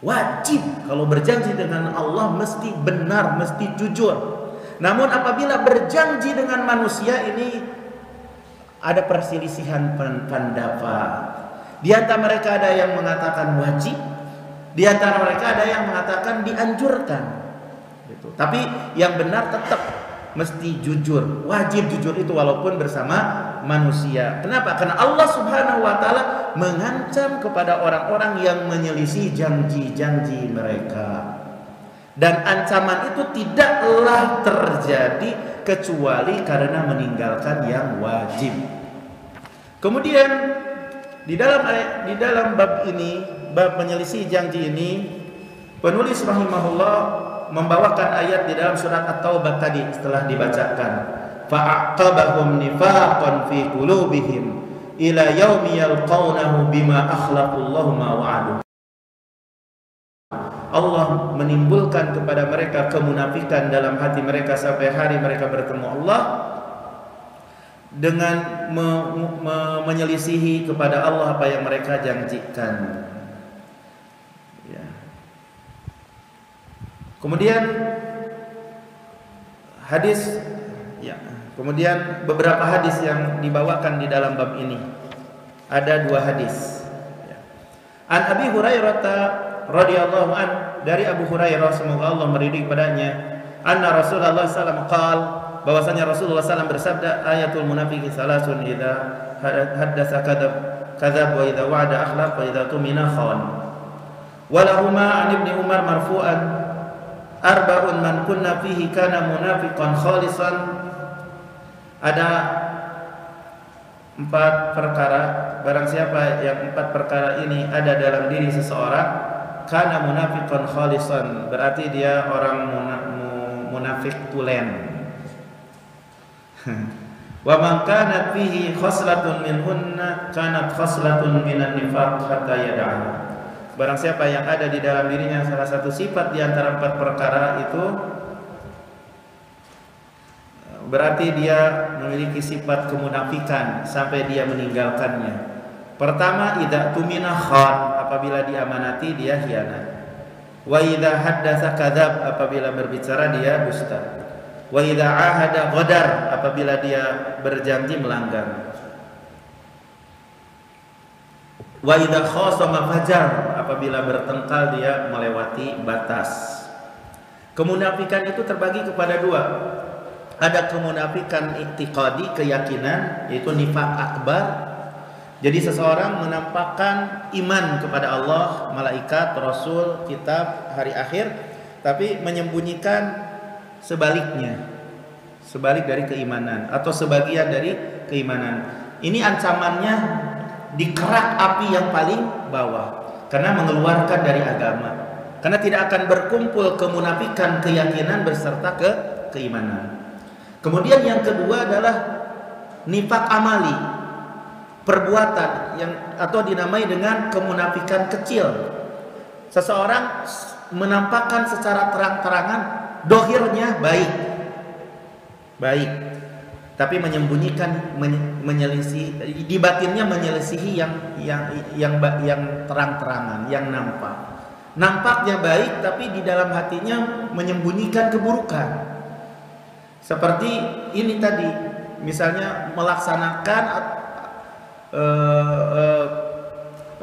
Wajib kalau berjanji dengan Allah mesti benar, mesti jujur. Namun apabila berjanji dengan manusia ini ada perselisihan pendapat. Di antara mereka ada yang mengatakan wajib, di antara mereka ada yang mengatakan dianjurkan. Gitu. Tapi yang benar tetap mesti jujur, wajib jujur itu walaupun bersama manusia. Kenapa? Karena Allah Subhanahu wa taala mengancam kepada orang-orang yang menyelisih janji-janji mereka. Dan ancaman itu tidaklah terjadi kecuali karena meninggalkan yang wajib. Kemudian di dalam di dalam bab ini, bab menyelisih janji ini, penulis rahimahullah membawakan ayat di dalam surat At-Taubah tadi setelah dibacakan fa'aqabahum nifaqan fi qulubihim ila yaumi yalqawnahu bima akhlaqullahu ma wa'adu Allah menimbulkan kepada mereka kemunafikan dalam hati mereka sampai hari mereka bertemu Allah dengan me, me, menyelisihi kepada Allah apa yang mereka janjikan. Kemudian hadis ya, kemudian beberapa hadis yang dibawakan di dalam bab ini. Ada dua hadis. Ya. An Abi Hurairah radhiyallahu an dari Abu Hurairah semoga Allah meridhai padanya, anna Rasulullah sallallahu qal bahwasanya Rasulullah SAW bersabda ayatul munafiqi salasun idza haddasa kadzab kadzab wa idza wa'ada akhlaq wa idza tumina khawan. Walahuma an Ibnu Umar marfu'an arba'un man kunna fihi kana munafiqan khalisan ada empat perkara barang siapa yang empat perkara ini ada dalam diri seseorang kana munafiqan khalisan berarti dia orang munafik tulen. Wa man kanat fihi khoslatun kanat khoslatun minan nifaq Barang siapa yang ada di dalam dirinya salah satu sifat di antara empat perkara itu berarti dia memiliki sifat kemunafikan sampai dia meninggalkannya. Pertama, idza tumina khan, apabila diamanati dia khianat. Wa idza haddatsa kadzab, apabila berbicara dia dusta. Wa idza ahada ghadar, apabila dia berjanji melanggar. Wa idza khasama fajar apabila bertengkar dia melewati batas. Kemunafikan itu terbagi kepada dua. Ada kemunafikan iktiqadi keyakinan yaitu nifak akbar. Jadi seseorang menampakkan iman kepada Allah, malaikat, rasul, kitab, hari akhir tapi menyembunyikan sebaliknya. Sebalik dari keimanan atau sebagian dari keimanan. Ini ancamannya dikerak api yang paling bawah karena mengeluarkan dari agama karena tidak akan berkumpul kemunafikan keyakinan beserta ke keimanan kemudian yang kedua adalah nifak amali perbuatan yang atau dinamai dengan kemunafikan kecil seseorang menampakkan secara terang-terangan dohirnya baik baik tapi menyembunyikan menyelisih di batinnya menyelisihi yang yang yang yang terang-terangan, yang nampak. Nampaknya baik tapi di dalam hatinya menyembunyikan keburukan. Seperti ini tadi, misalnya melaksanakan uh, uh,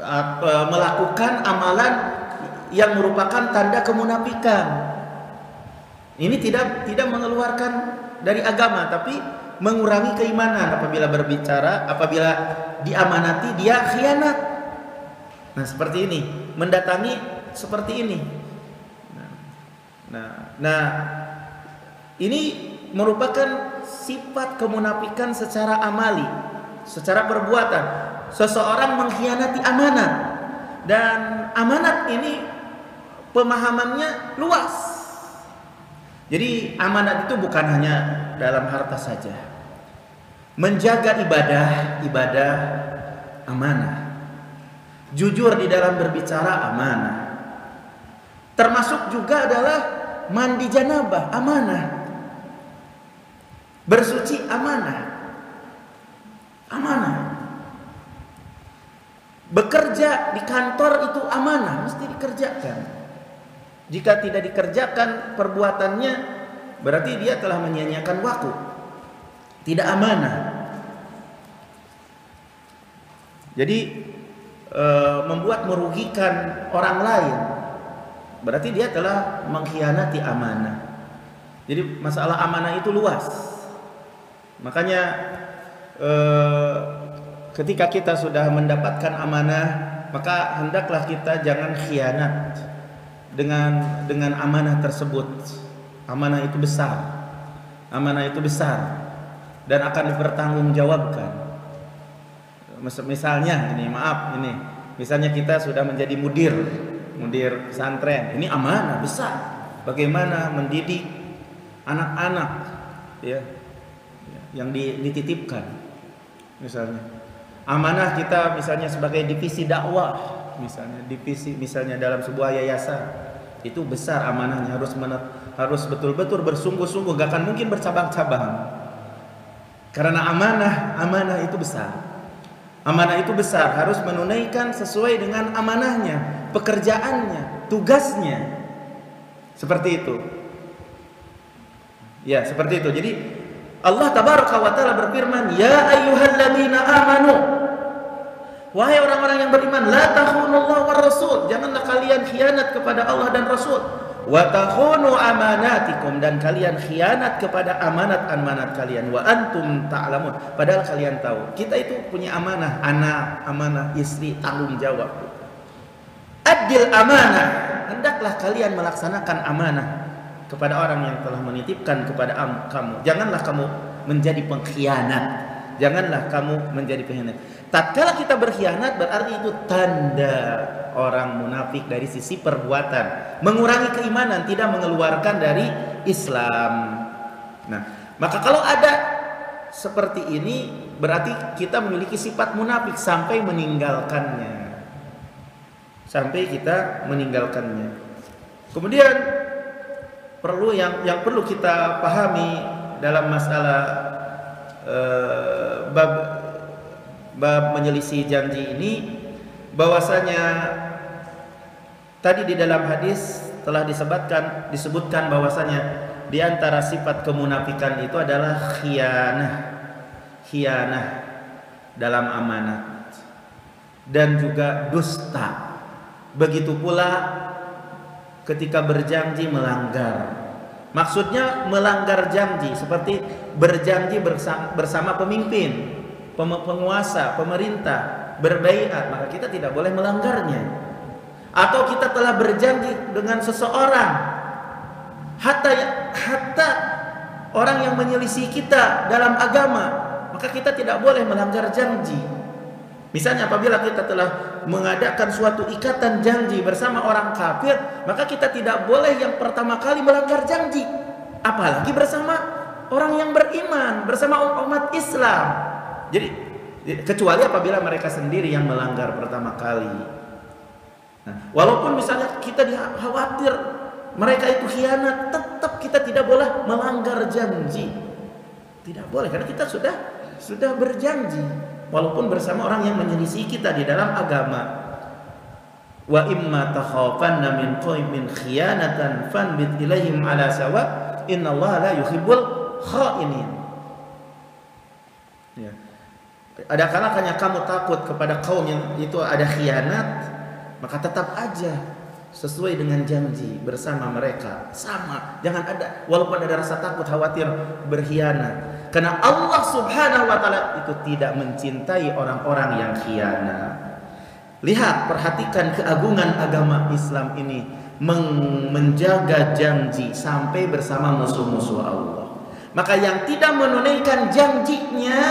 uh, melakukan amalan yang merupakan tanda kemunafikan. Ini tidak tidak mengeluarkan dari agama tapi mengurangi keimanan apabila berbicara, apabila diamanati dia khianat. Nah, seperti ini, mendatangi seperti ini. Nah, nah, nah ini merupakan sifat kemunafikan secara amali, secara perbuatan. Seseorang mengkhianati amanat dan amanat ini pemahamannya luas. Jadi amanat itu bukan hanya dalam harta saja menjaga ibadah, ibadah amanah. Jujur di dalam berbicara amanah. Termasuk juga adalah mandi janabah amanah. Bersuci amanah. Amanah. Bekerja di kantor itu amanah, mesti dikerjakan. Jika tidak dikerjakan perbuatannya, berarti dia telah menyia-nyiakan waktu. Tidak amanah. Jadi e, membuat merugikan orang lain, berarti dia telah mengkhianati amanah. Jadi masalah amanah itu luas. Makanya e, ketika kita sudah mendapatkan amanah maka hendaklah kita jangan khianat dengan dengan amanah tersebut. Amanah itu besar. Amanah itu besar dan akan dipertanggungjawabkan. Misalnya ini maaf ini. Misalnya kita sudah menjadi mudir mudir pesantren. Ini amanah besar. Bagaimana mendidik anak-anak ya yang dititipkan misalnya. Amanah kita misalnya sebagai divisi dakwah misalnya divisi misalnya dalam sebuah yayasan itu besar amanahnya harus menet, harus betul-betul bersungguh-sungguh gak akan mungkin bercabang-cabang. Karena amanah amanah itu besar. Amanah itu besar harus menunaikan sesuai dengan amanahnya pekerjaannya tugasnya. Seperti itu. Ya seperti itu. Jadi Allah tabaraka wa taala berfirman, "Ya ayyuhalladzina amanu" Wahai orang-orang yang beriman, la takhunullah war rasul. Janganlah kalian khianat kepada Allah dan Rasul. Wa takhunu amanatikum dan kalian khianat kepada amanat-amanat kalian wa antum ta'lamun. Padahal kalian tahu, kita itu punya amanah, anak, amanah istri, tanggung jawab. Adil amanah. Hendaklah kalian melaksanakan amanah kepada orang yang telah menitipkan kepada kamu. Janganlah kamu menjadi pengkhianat. Janganlah kamu menjadi pengkhianat. Tatkala kita berkhianat berarti itu tanda orang munafik dari sisi perbuatan, mengurangi keimanan, tidak mengeluarkan dari Islam. Nah, maka kalau ada seperti ini berarti kita memiliki sifat munafik sampai meninggalkannya. Sampai kita meninggalkannya. Kemudian perlu yang yang perlu kita pahami dalam masalah uh, bab bab menyelisih janji ini bahwasanya tadi di dalam hadis telah disebutkan disebutkan bahwasanya di antara sifat kemunafikan itu adalah khianah khianah dalam amanat dan juga dusta. Begitu pula ketika berjanji melanggar. Maksudnya melanggar janji seperti berjanji bersama, pemimpin, penguasa, pemerintah, berbaiat, maka kita tidak boleh melanggarnya. Atau kita telah berjanji dengan seseorang, hatta hatta orang yang menyelisih kita dalam agama, maka kita tidak boleh melanggar janji. Misalnya apabila kita telah mengadakan suatu ikatan janji bersama orang kafir, maka kita tidak boleh yang pertama kali melanggar janji. Apalagi bersama orang yang beriman, bersama umat Islam. Jadi kecuali apabila mereka sendiri yang melanggar pertama kali. Nah, walaupun misalnya kita khawatir mereka itu khianat, tetap kita tidak boleh melanggar janji. Tidak boleh karena kita sudah sudah berjanji walaupun bersama orang yang menyelisih kita di dalam agama. Wa imma takhafanna min qaumin khiyanatan fanbit ilaihim ala sawa innallaha la yuhibbul khainin. Ya. Ada kalanya kamu takut kepada kaum yang itu ada khianat? Maka tetap aja sesuai dengan janji bersama mereka. Sama. Jangan ada walaupun ada rasa takut khawatir berkhianat karena Allah Subhanahu wa taala itu tidak mencintai orang-orang yang khianat. Lihat, perhatikan keagungan agama Islam ini menjaga janji sampai bersama musuh-musuh Allah. Maka yang tidak menunaikan janjinya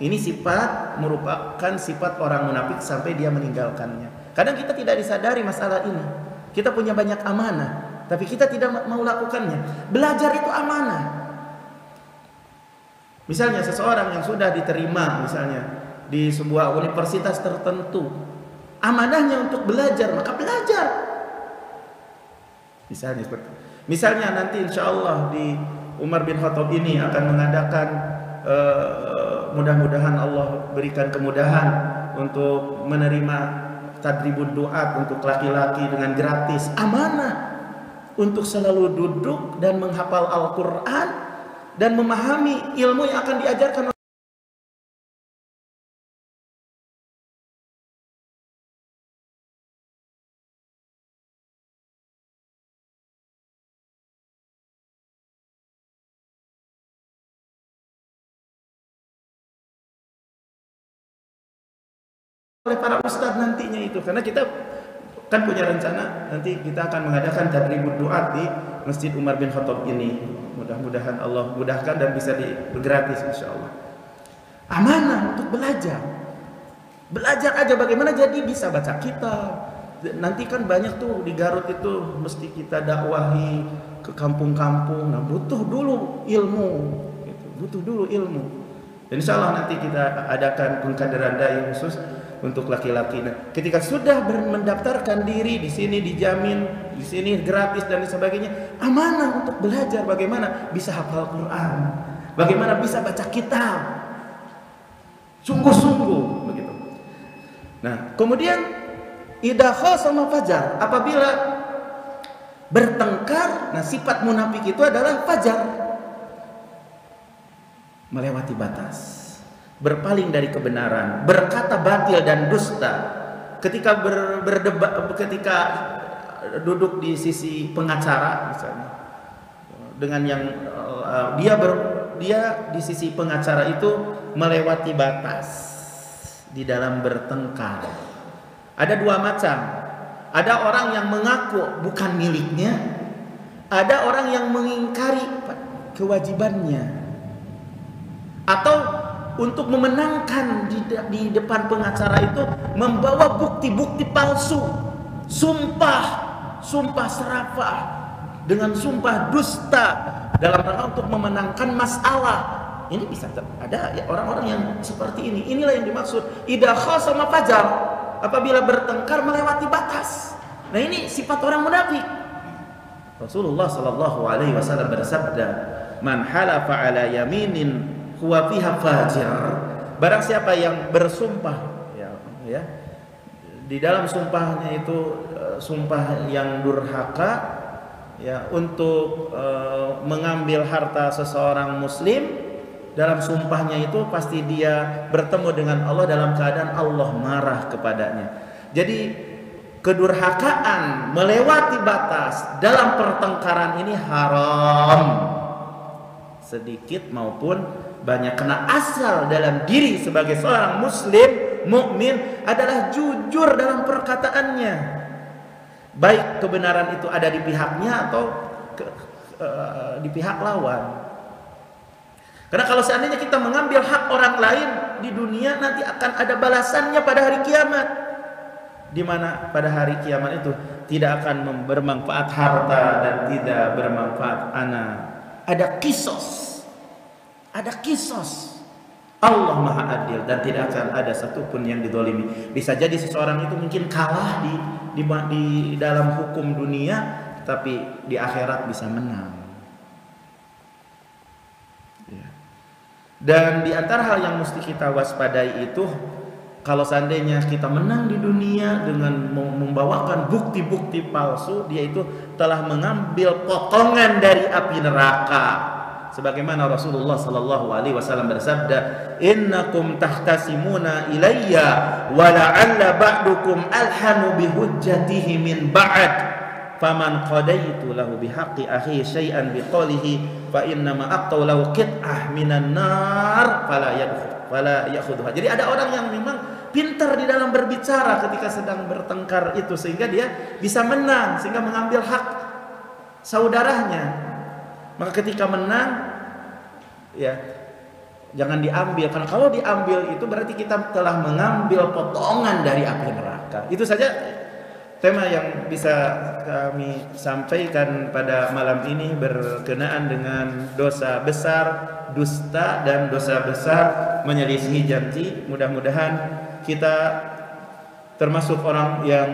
ini sifat merupakan sifat orang munafik sampai dia meninggalkannya. Kadang kita tidak disadari masalah ini. Kita punya banyak amanah, tapi kita tidak mau lakukannya. Belajar itu amanah. Misalnya seseorang yang sudah diterima misalnya di sebuah universitas tertentu, amanahnya untuk belajar, maka belajar. Misalnya seperti Misalnya nanti insya Allah di Umar bin Khattab ini akan mengadakan uh, mudah-mudahan Allah berikan kemudahan untuk menerima tadribud doa untuk laki-laki dengan gratis. Amanah untuk selalu duduk dan menghafal Al-Quran dan memahami ilmu yang akan diajarkan oleh para ustadz nantinya itu. Karena kita kan punya rencana nanti kita akan mengadakan tadribul doa di Masjid Umar bin Khattab ini. Mudah-mudahan Allah mudahkan dan bisa di gratis insya Allah amanah untuk belajar. Belajar aja bagaimana jadi bisa baca kitab. Nanti kan banyak tuh di Garut itu mesti kita dakwahi ke kampung-kampung. Nah butuh dulu ilmu. Gitu. butuh dulu ilmu. Dan insya Allah nanti kita adakan pengkaderan dai khusus untuk laki-laki. Nah, ketika sudah mendaftarkan diri di sini dijamin, di sini gratis dan sebagainya, amanah untuk belajar bagaimana bisa hafal Quran, bagaimana bisa baca kitab. Sungguh-sungguh begitu. Nah, kemudian idaho sama fajar apabila bertengkar, nah sifat munafik itu adalah fajar melewati batas berpaling dari kebenaran, berkata batil dan dusta. Ketika ber, berdebat, ketika duduk di sisi pengacara misalnya, dengan yang uh, dia ber, dia di sisi pengacara itu melewati batas di dalam bertengkar. Ada dua macam. Ada orang yang mengaku bukan miliknya, ada orang yang mengingkari kewajibannya. Atau untuk memenangkan di, di depan pengacara itu membawa bukti-bukti palsu, sumpah, sumpah serapah dengan sumpah dusta dalam rangka untuk memenangkan masalah. Ini bisa ada ya, orang-orang yang seperti ini. Inilah yang dimaksud idahah sama fajar apabila bertengkar melewati batas. Nah ini sifat orang munafik. Rasulullah Shallallahu Alaihi Wasallam bersabda, "Man halafa ala yaminin huwa fiha fajir. Barang siapa yang bersumpah ya, ya di dalam sumpahnya itu sumpah yang durhaka ya untuk uh, mengambil harta seseorang muslim dalam sumpahnya itu pasti dia bertemu dengan Allah dalam keadaan Allah marah kepadanya. Jadi kedurhakaan melewati batas dalam pertengkaran ini haram. Sedikit maupun banyak. Kena asal dalam diri sebagai seorang muslim mukmin adalah jujur dalam perkataannya baik kebenaran itu ada di pihaknya atau ke, uh, di pihak lawan. Karena kalau seandainya kita mengambil hak orang lain di dunia nanti akan ada balasannya pada hari kiamat. Di mana pada hari kiamat itu tidak akan bermanfaat harta dan tidak bermanfaat anak. Ada kisos. Ada kisos. Allah Maha Adil dan tidak akan ada satupun yang didolimi. Bisa jadi seseorang itu mungkin kalah di di, di dalam hukum dunia, tapi di akhirat bisa menang. Ya. Dan di antara hal yang mesti kita waspadai itu kalau seandainya kita menang di dunia dengan membawakan bukti-bukti palsu, dia itu telah mengambil potongan dari api neraka sebagaimana Rasulullah sallallahu alaihi wasallam bersabda innakum tahtasimuna ilayya wa la'alla ba'dukum alhanu bihujjatihi min ba'd. Faman qadaitu lahu bihaqqi akhi syai'an biqalihi fa inna ma aqtau lahu qit'ah minan nar fala yadkhul fala ya'khudha jadi ada orang yang memang pintar di dalam berbicara ketika sedang bertengkar itu sehingga dia bisa menang sehingga mengambil hak saudaranya. Maka ketika menang ya jangan diambil karena kalau diambil itu berarti kita telah mengambil potongan dari api neraka. Itu saja tema yang bisa kami sampaikan pada malam ini berkenaan dengan dosa besar, dusta dan dosa besar menyelisihi janji. Mudah-mudahan kita termasuk orang yang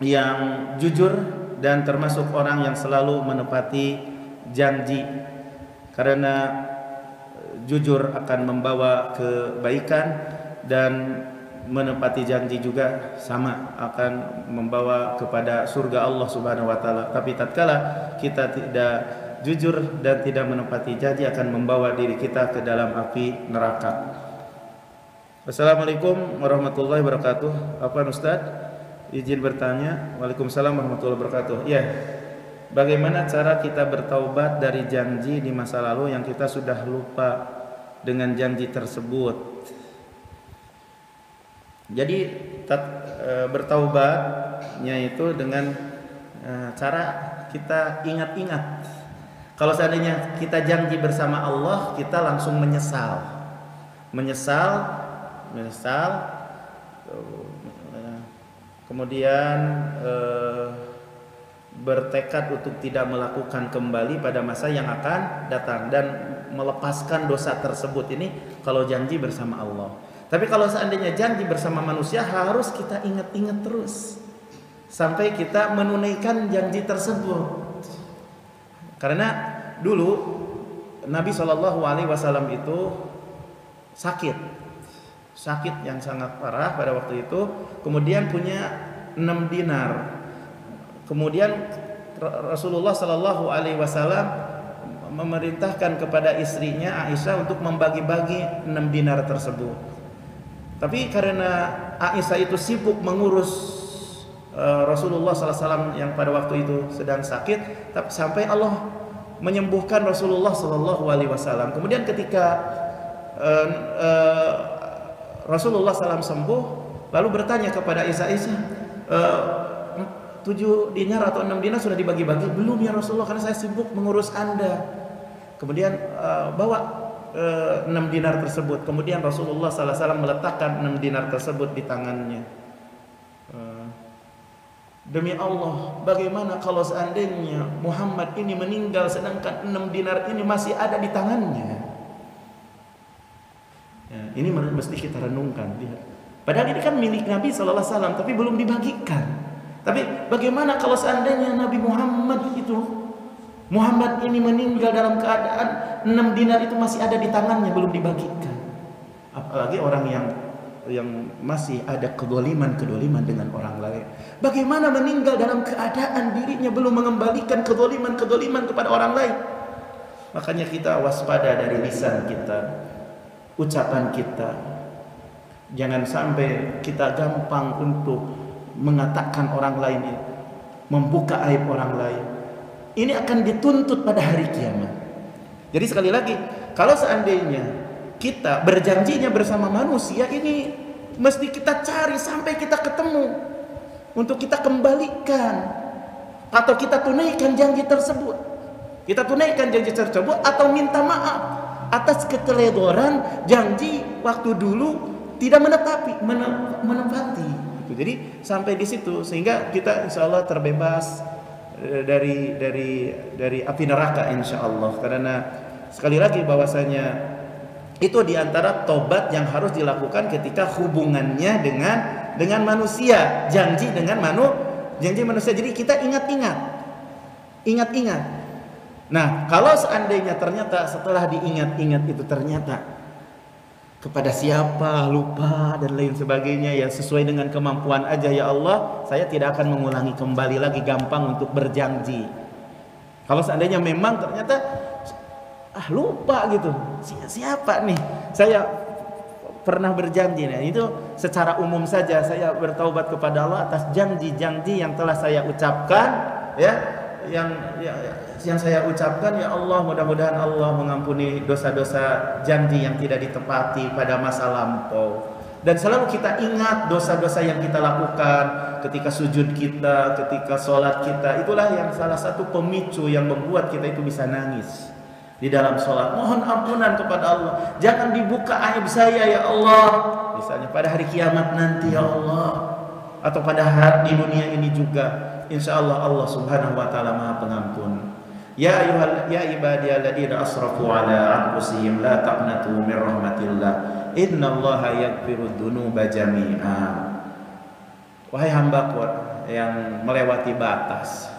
yang jujur dan termasuk orang yang selalu menepati janji karena eh, jujur akan membawa kebaikan dan menepati janji juga sama akan membawa kepada surga Allah Subhanahu wa taala. Tapi tatkala kita tidak jujur dan tidak menepati janji akan membawa diri kita ke dalam api neraka. Assalamualaikum warahmatullahi wabarakatuh. Apa Ustaz? Izin bertanya. Waalaikumsalam warahmatullahi wabarakatuh. Ya. Bagaimana cara kita bertaubat dari janji di masa lalu yang kita sudah lupa dengan janji tersebut? Jadi tat, e, bertaubatnya itu dengan e, cara kita ingat-ingat. Kalau seandainya kita janji bersama Allah, kita langsung menyesal. Menyesal, menyesal. Kemudian e, bertekad untuk tidak melakukan kembali pada masa yang akan datang dan melepaskan dosa tersebut ini kalau janji bersama Allah. Tapi kalau seandainya janji bersama manusia harus kita ingat-ingat terus sampai kita menunaikan janji tersebut. Karena dulu Nabi Shallallahu Alaihi Wasallam itu sakit, sakit yang sangat parah pada waktu itu. Kemudian punya enam dinar. Kemudian Rasulullah Shallallahu Alaihi Wasallam memerintahkan kepada istrinya Aisyah untuk membagi-bagi enam dinar tersebut. Tapi karena Aisyah itu sibuk mengurus uh, Rasulullah SAW yang pada waktu itu sedang sakit, tapi sampai Allah menyembuhkan Rasulullah Sallallahu Alaihi Wasallam. Kemudian ketika uh, uh, Rasulullah SAW sembuh, lalu bertanya kepada uh, tujuh dinar atau enam dinar sudah dibagi-bagi belum ya Rasulullah karena saya sibuk mengurus anda. Kemudian uh, bawa enam dinar tersebut. Kemudian Rasulullah SAW meletakkan enam dinar tersebut di tangannya. Eh, demi Allah, bagaimana kalau seandainya Muhammad ini meninggal sedangkan enam dinar ini masih ada di tangannya? Ya, ini mesti kita renungkan. Lihat. Padahal ini kan milik Nabi SAW, tapi belum dibagikan. Tapi bagaimana kalau seandainya Nabi Muhammad itu Muhammad ini meninggal dalam keadaan enam dinar itu masih ada di tangannya belum dibagikan. Apalagi orang yang yang masih ada kedoliman-kedoliman dengan orang lain. Bagaimana meninggal dalam keadaan dirinya belum mengembalikan kedoliman-kedoliman kepada orang lain. Makanya kita waspada dari lisan kita, ucapan kita. Jangan sampai kita gampang untuk mengatakan orang lain, membuka aib orang lain ini akan dituntut pada hari kiamat. Jadi sekali lagi, kalau seandainya kita berjanjinya bersama manusia ini mesti kita cari sampai kita ketemu untuk kita kembalikan atau kita tunaikan janji tersebut. Kita tunaikan janji tersebut atau minta maaf atas keteledoran janji waktu dulu tidak menetapi menepati. Jadi sampai di situ sehingga kita insya Allah terbebas Eh, dari dari dari api neraka insya Allah. Karena sekali lagi bahwasanya itu di antara tobat yang harus dilakukan ketika hubungannya dengan dengan manusia. Janji dengan manu janji manusia. Jadi kita ingat-ingat. Ingat-ingat. Nah kalau seandainya ternyata setelah diingat-ingat itu ternyata kepada siapa lupa dan lain sebagainya. Ya sesuai dengan kemampuan aja ya Allah. Saya tidak akan mengulangi kembali lagi gampang untuk berjanji. Kalau seandainya memang ternyata ah lupa gitu. Siapa nih? Saya pernah berjanji nah itu secara umum saja. Saya bertaubat kepada Allah atas janji-janji yang telah saya ucapkan ya yang ya, yang saya ucapkan ya Allah mudah-mudahan Allah mengampuni dosa-dosa janji yang tidak ditepati pada masa lampau. Dan selalu kita ingat dosa-dosa yang kita lakukan ketika sujud kita, ketika sholat kita. Itulah yang salah satu pemicu yang membuat kita itu bisa nangis di dalam sholat. Mohon ampunan kepada Allah. Jangan dibuka aib saya ya Allah. Misalnya pada hari kiamat nanti ya Allah. Atau pada hari di dunia ini juga. Insya Allah Allah subhanahu wa ta'ala maha pengampun Ya ayuhal ya ibadiyalladzina asrafu ala anfusihim la taqnatu min rahmatillah. Innallaha yaghfiru dzunuba jami'a. Wahai hambaku yang melewati batas,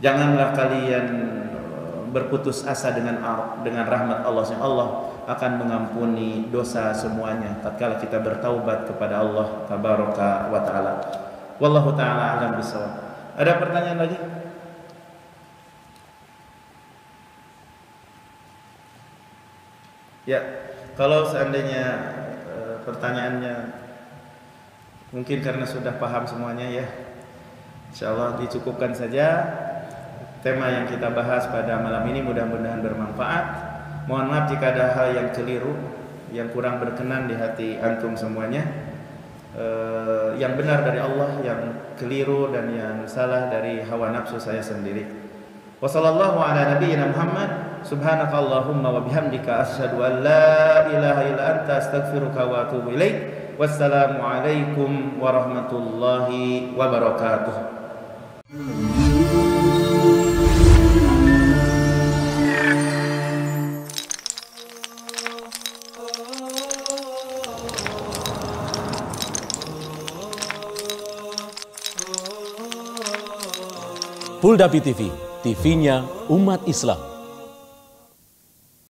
Janganlah kalian berputus asa dengan dengan rahmat Allah. Allah akan mengampuni dosa semuanya tatkala kita bertaubat kepada Allah tabaraka wa taala. Wallahu taala alam bisawab. Ada pertanyaan lagi? Ya, kalau seandainya e, pertanyaannya mungkin karena sudah paham semuanya ya, insya Allah dicukupkan saja tema yang kita bahas pada malam ini mudah-mudahan bermanfaat. Mohon maaf jika ada hal yang keliru, yang kurang berkenan di hati antum semuanya. E, yang benar dari Allah, yang keliru dan yang salah dari hawa nafsu saya sendiri. Wassalamualaikum ala nabiyyina Muhammad subhanaka allahumma wa bihamdika asyhadu an la ilaha illa anta astaghfiruka wa atubu ilaik wassalamu alaikum warahmatullahi wabarakatuh Pulda TV, TV-nya umat Islam.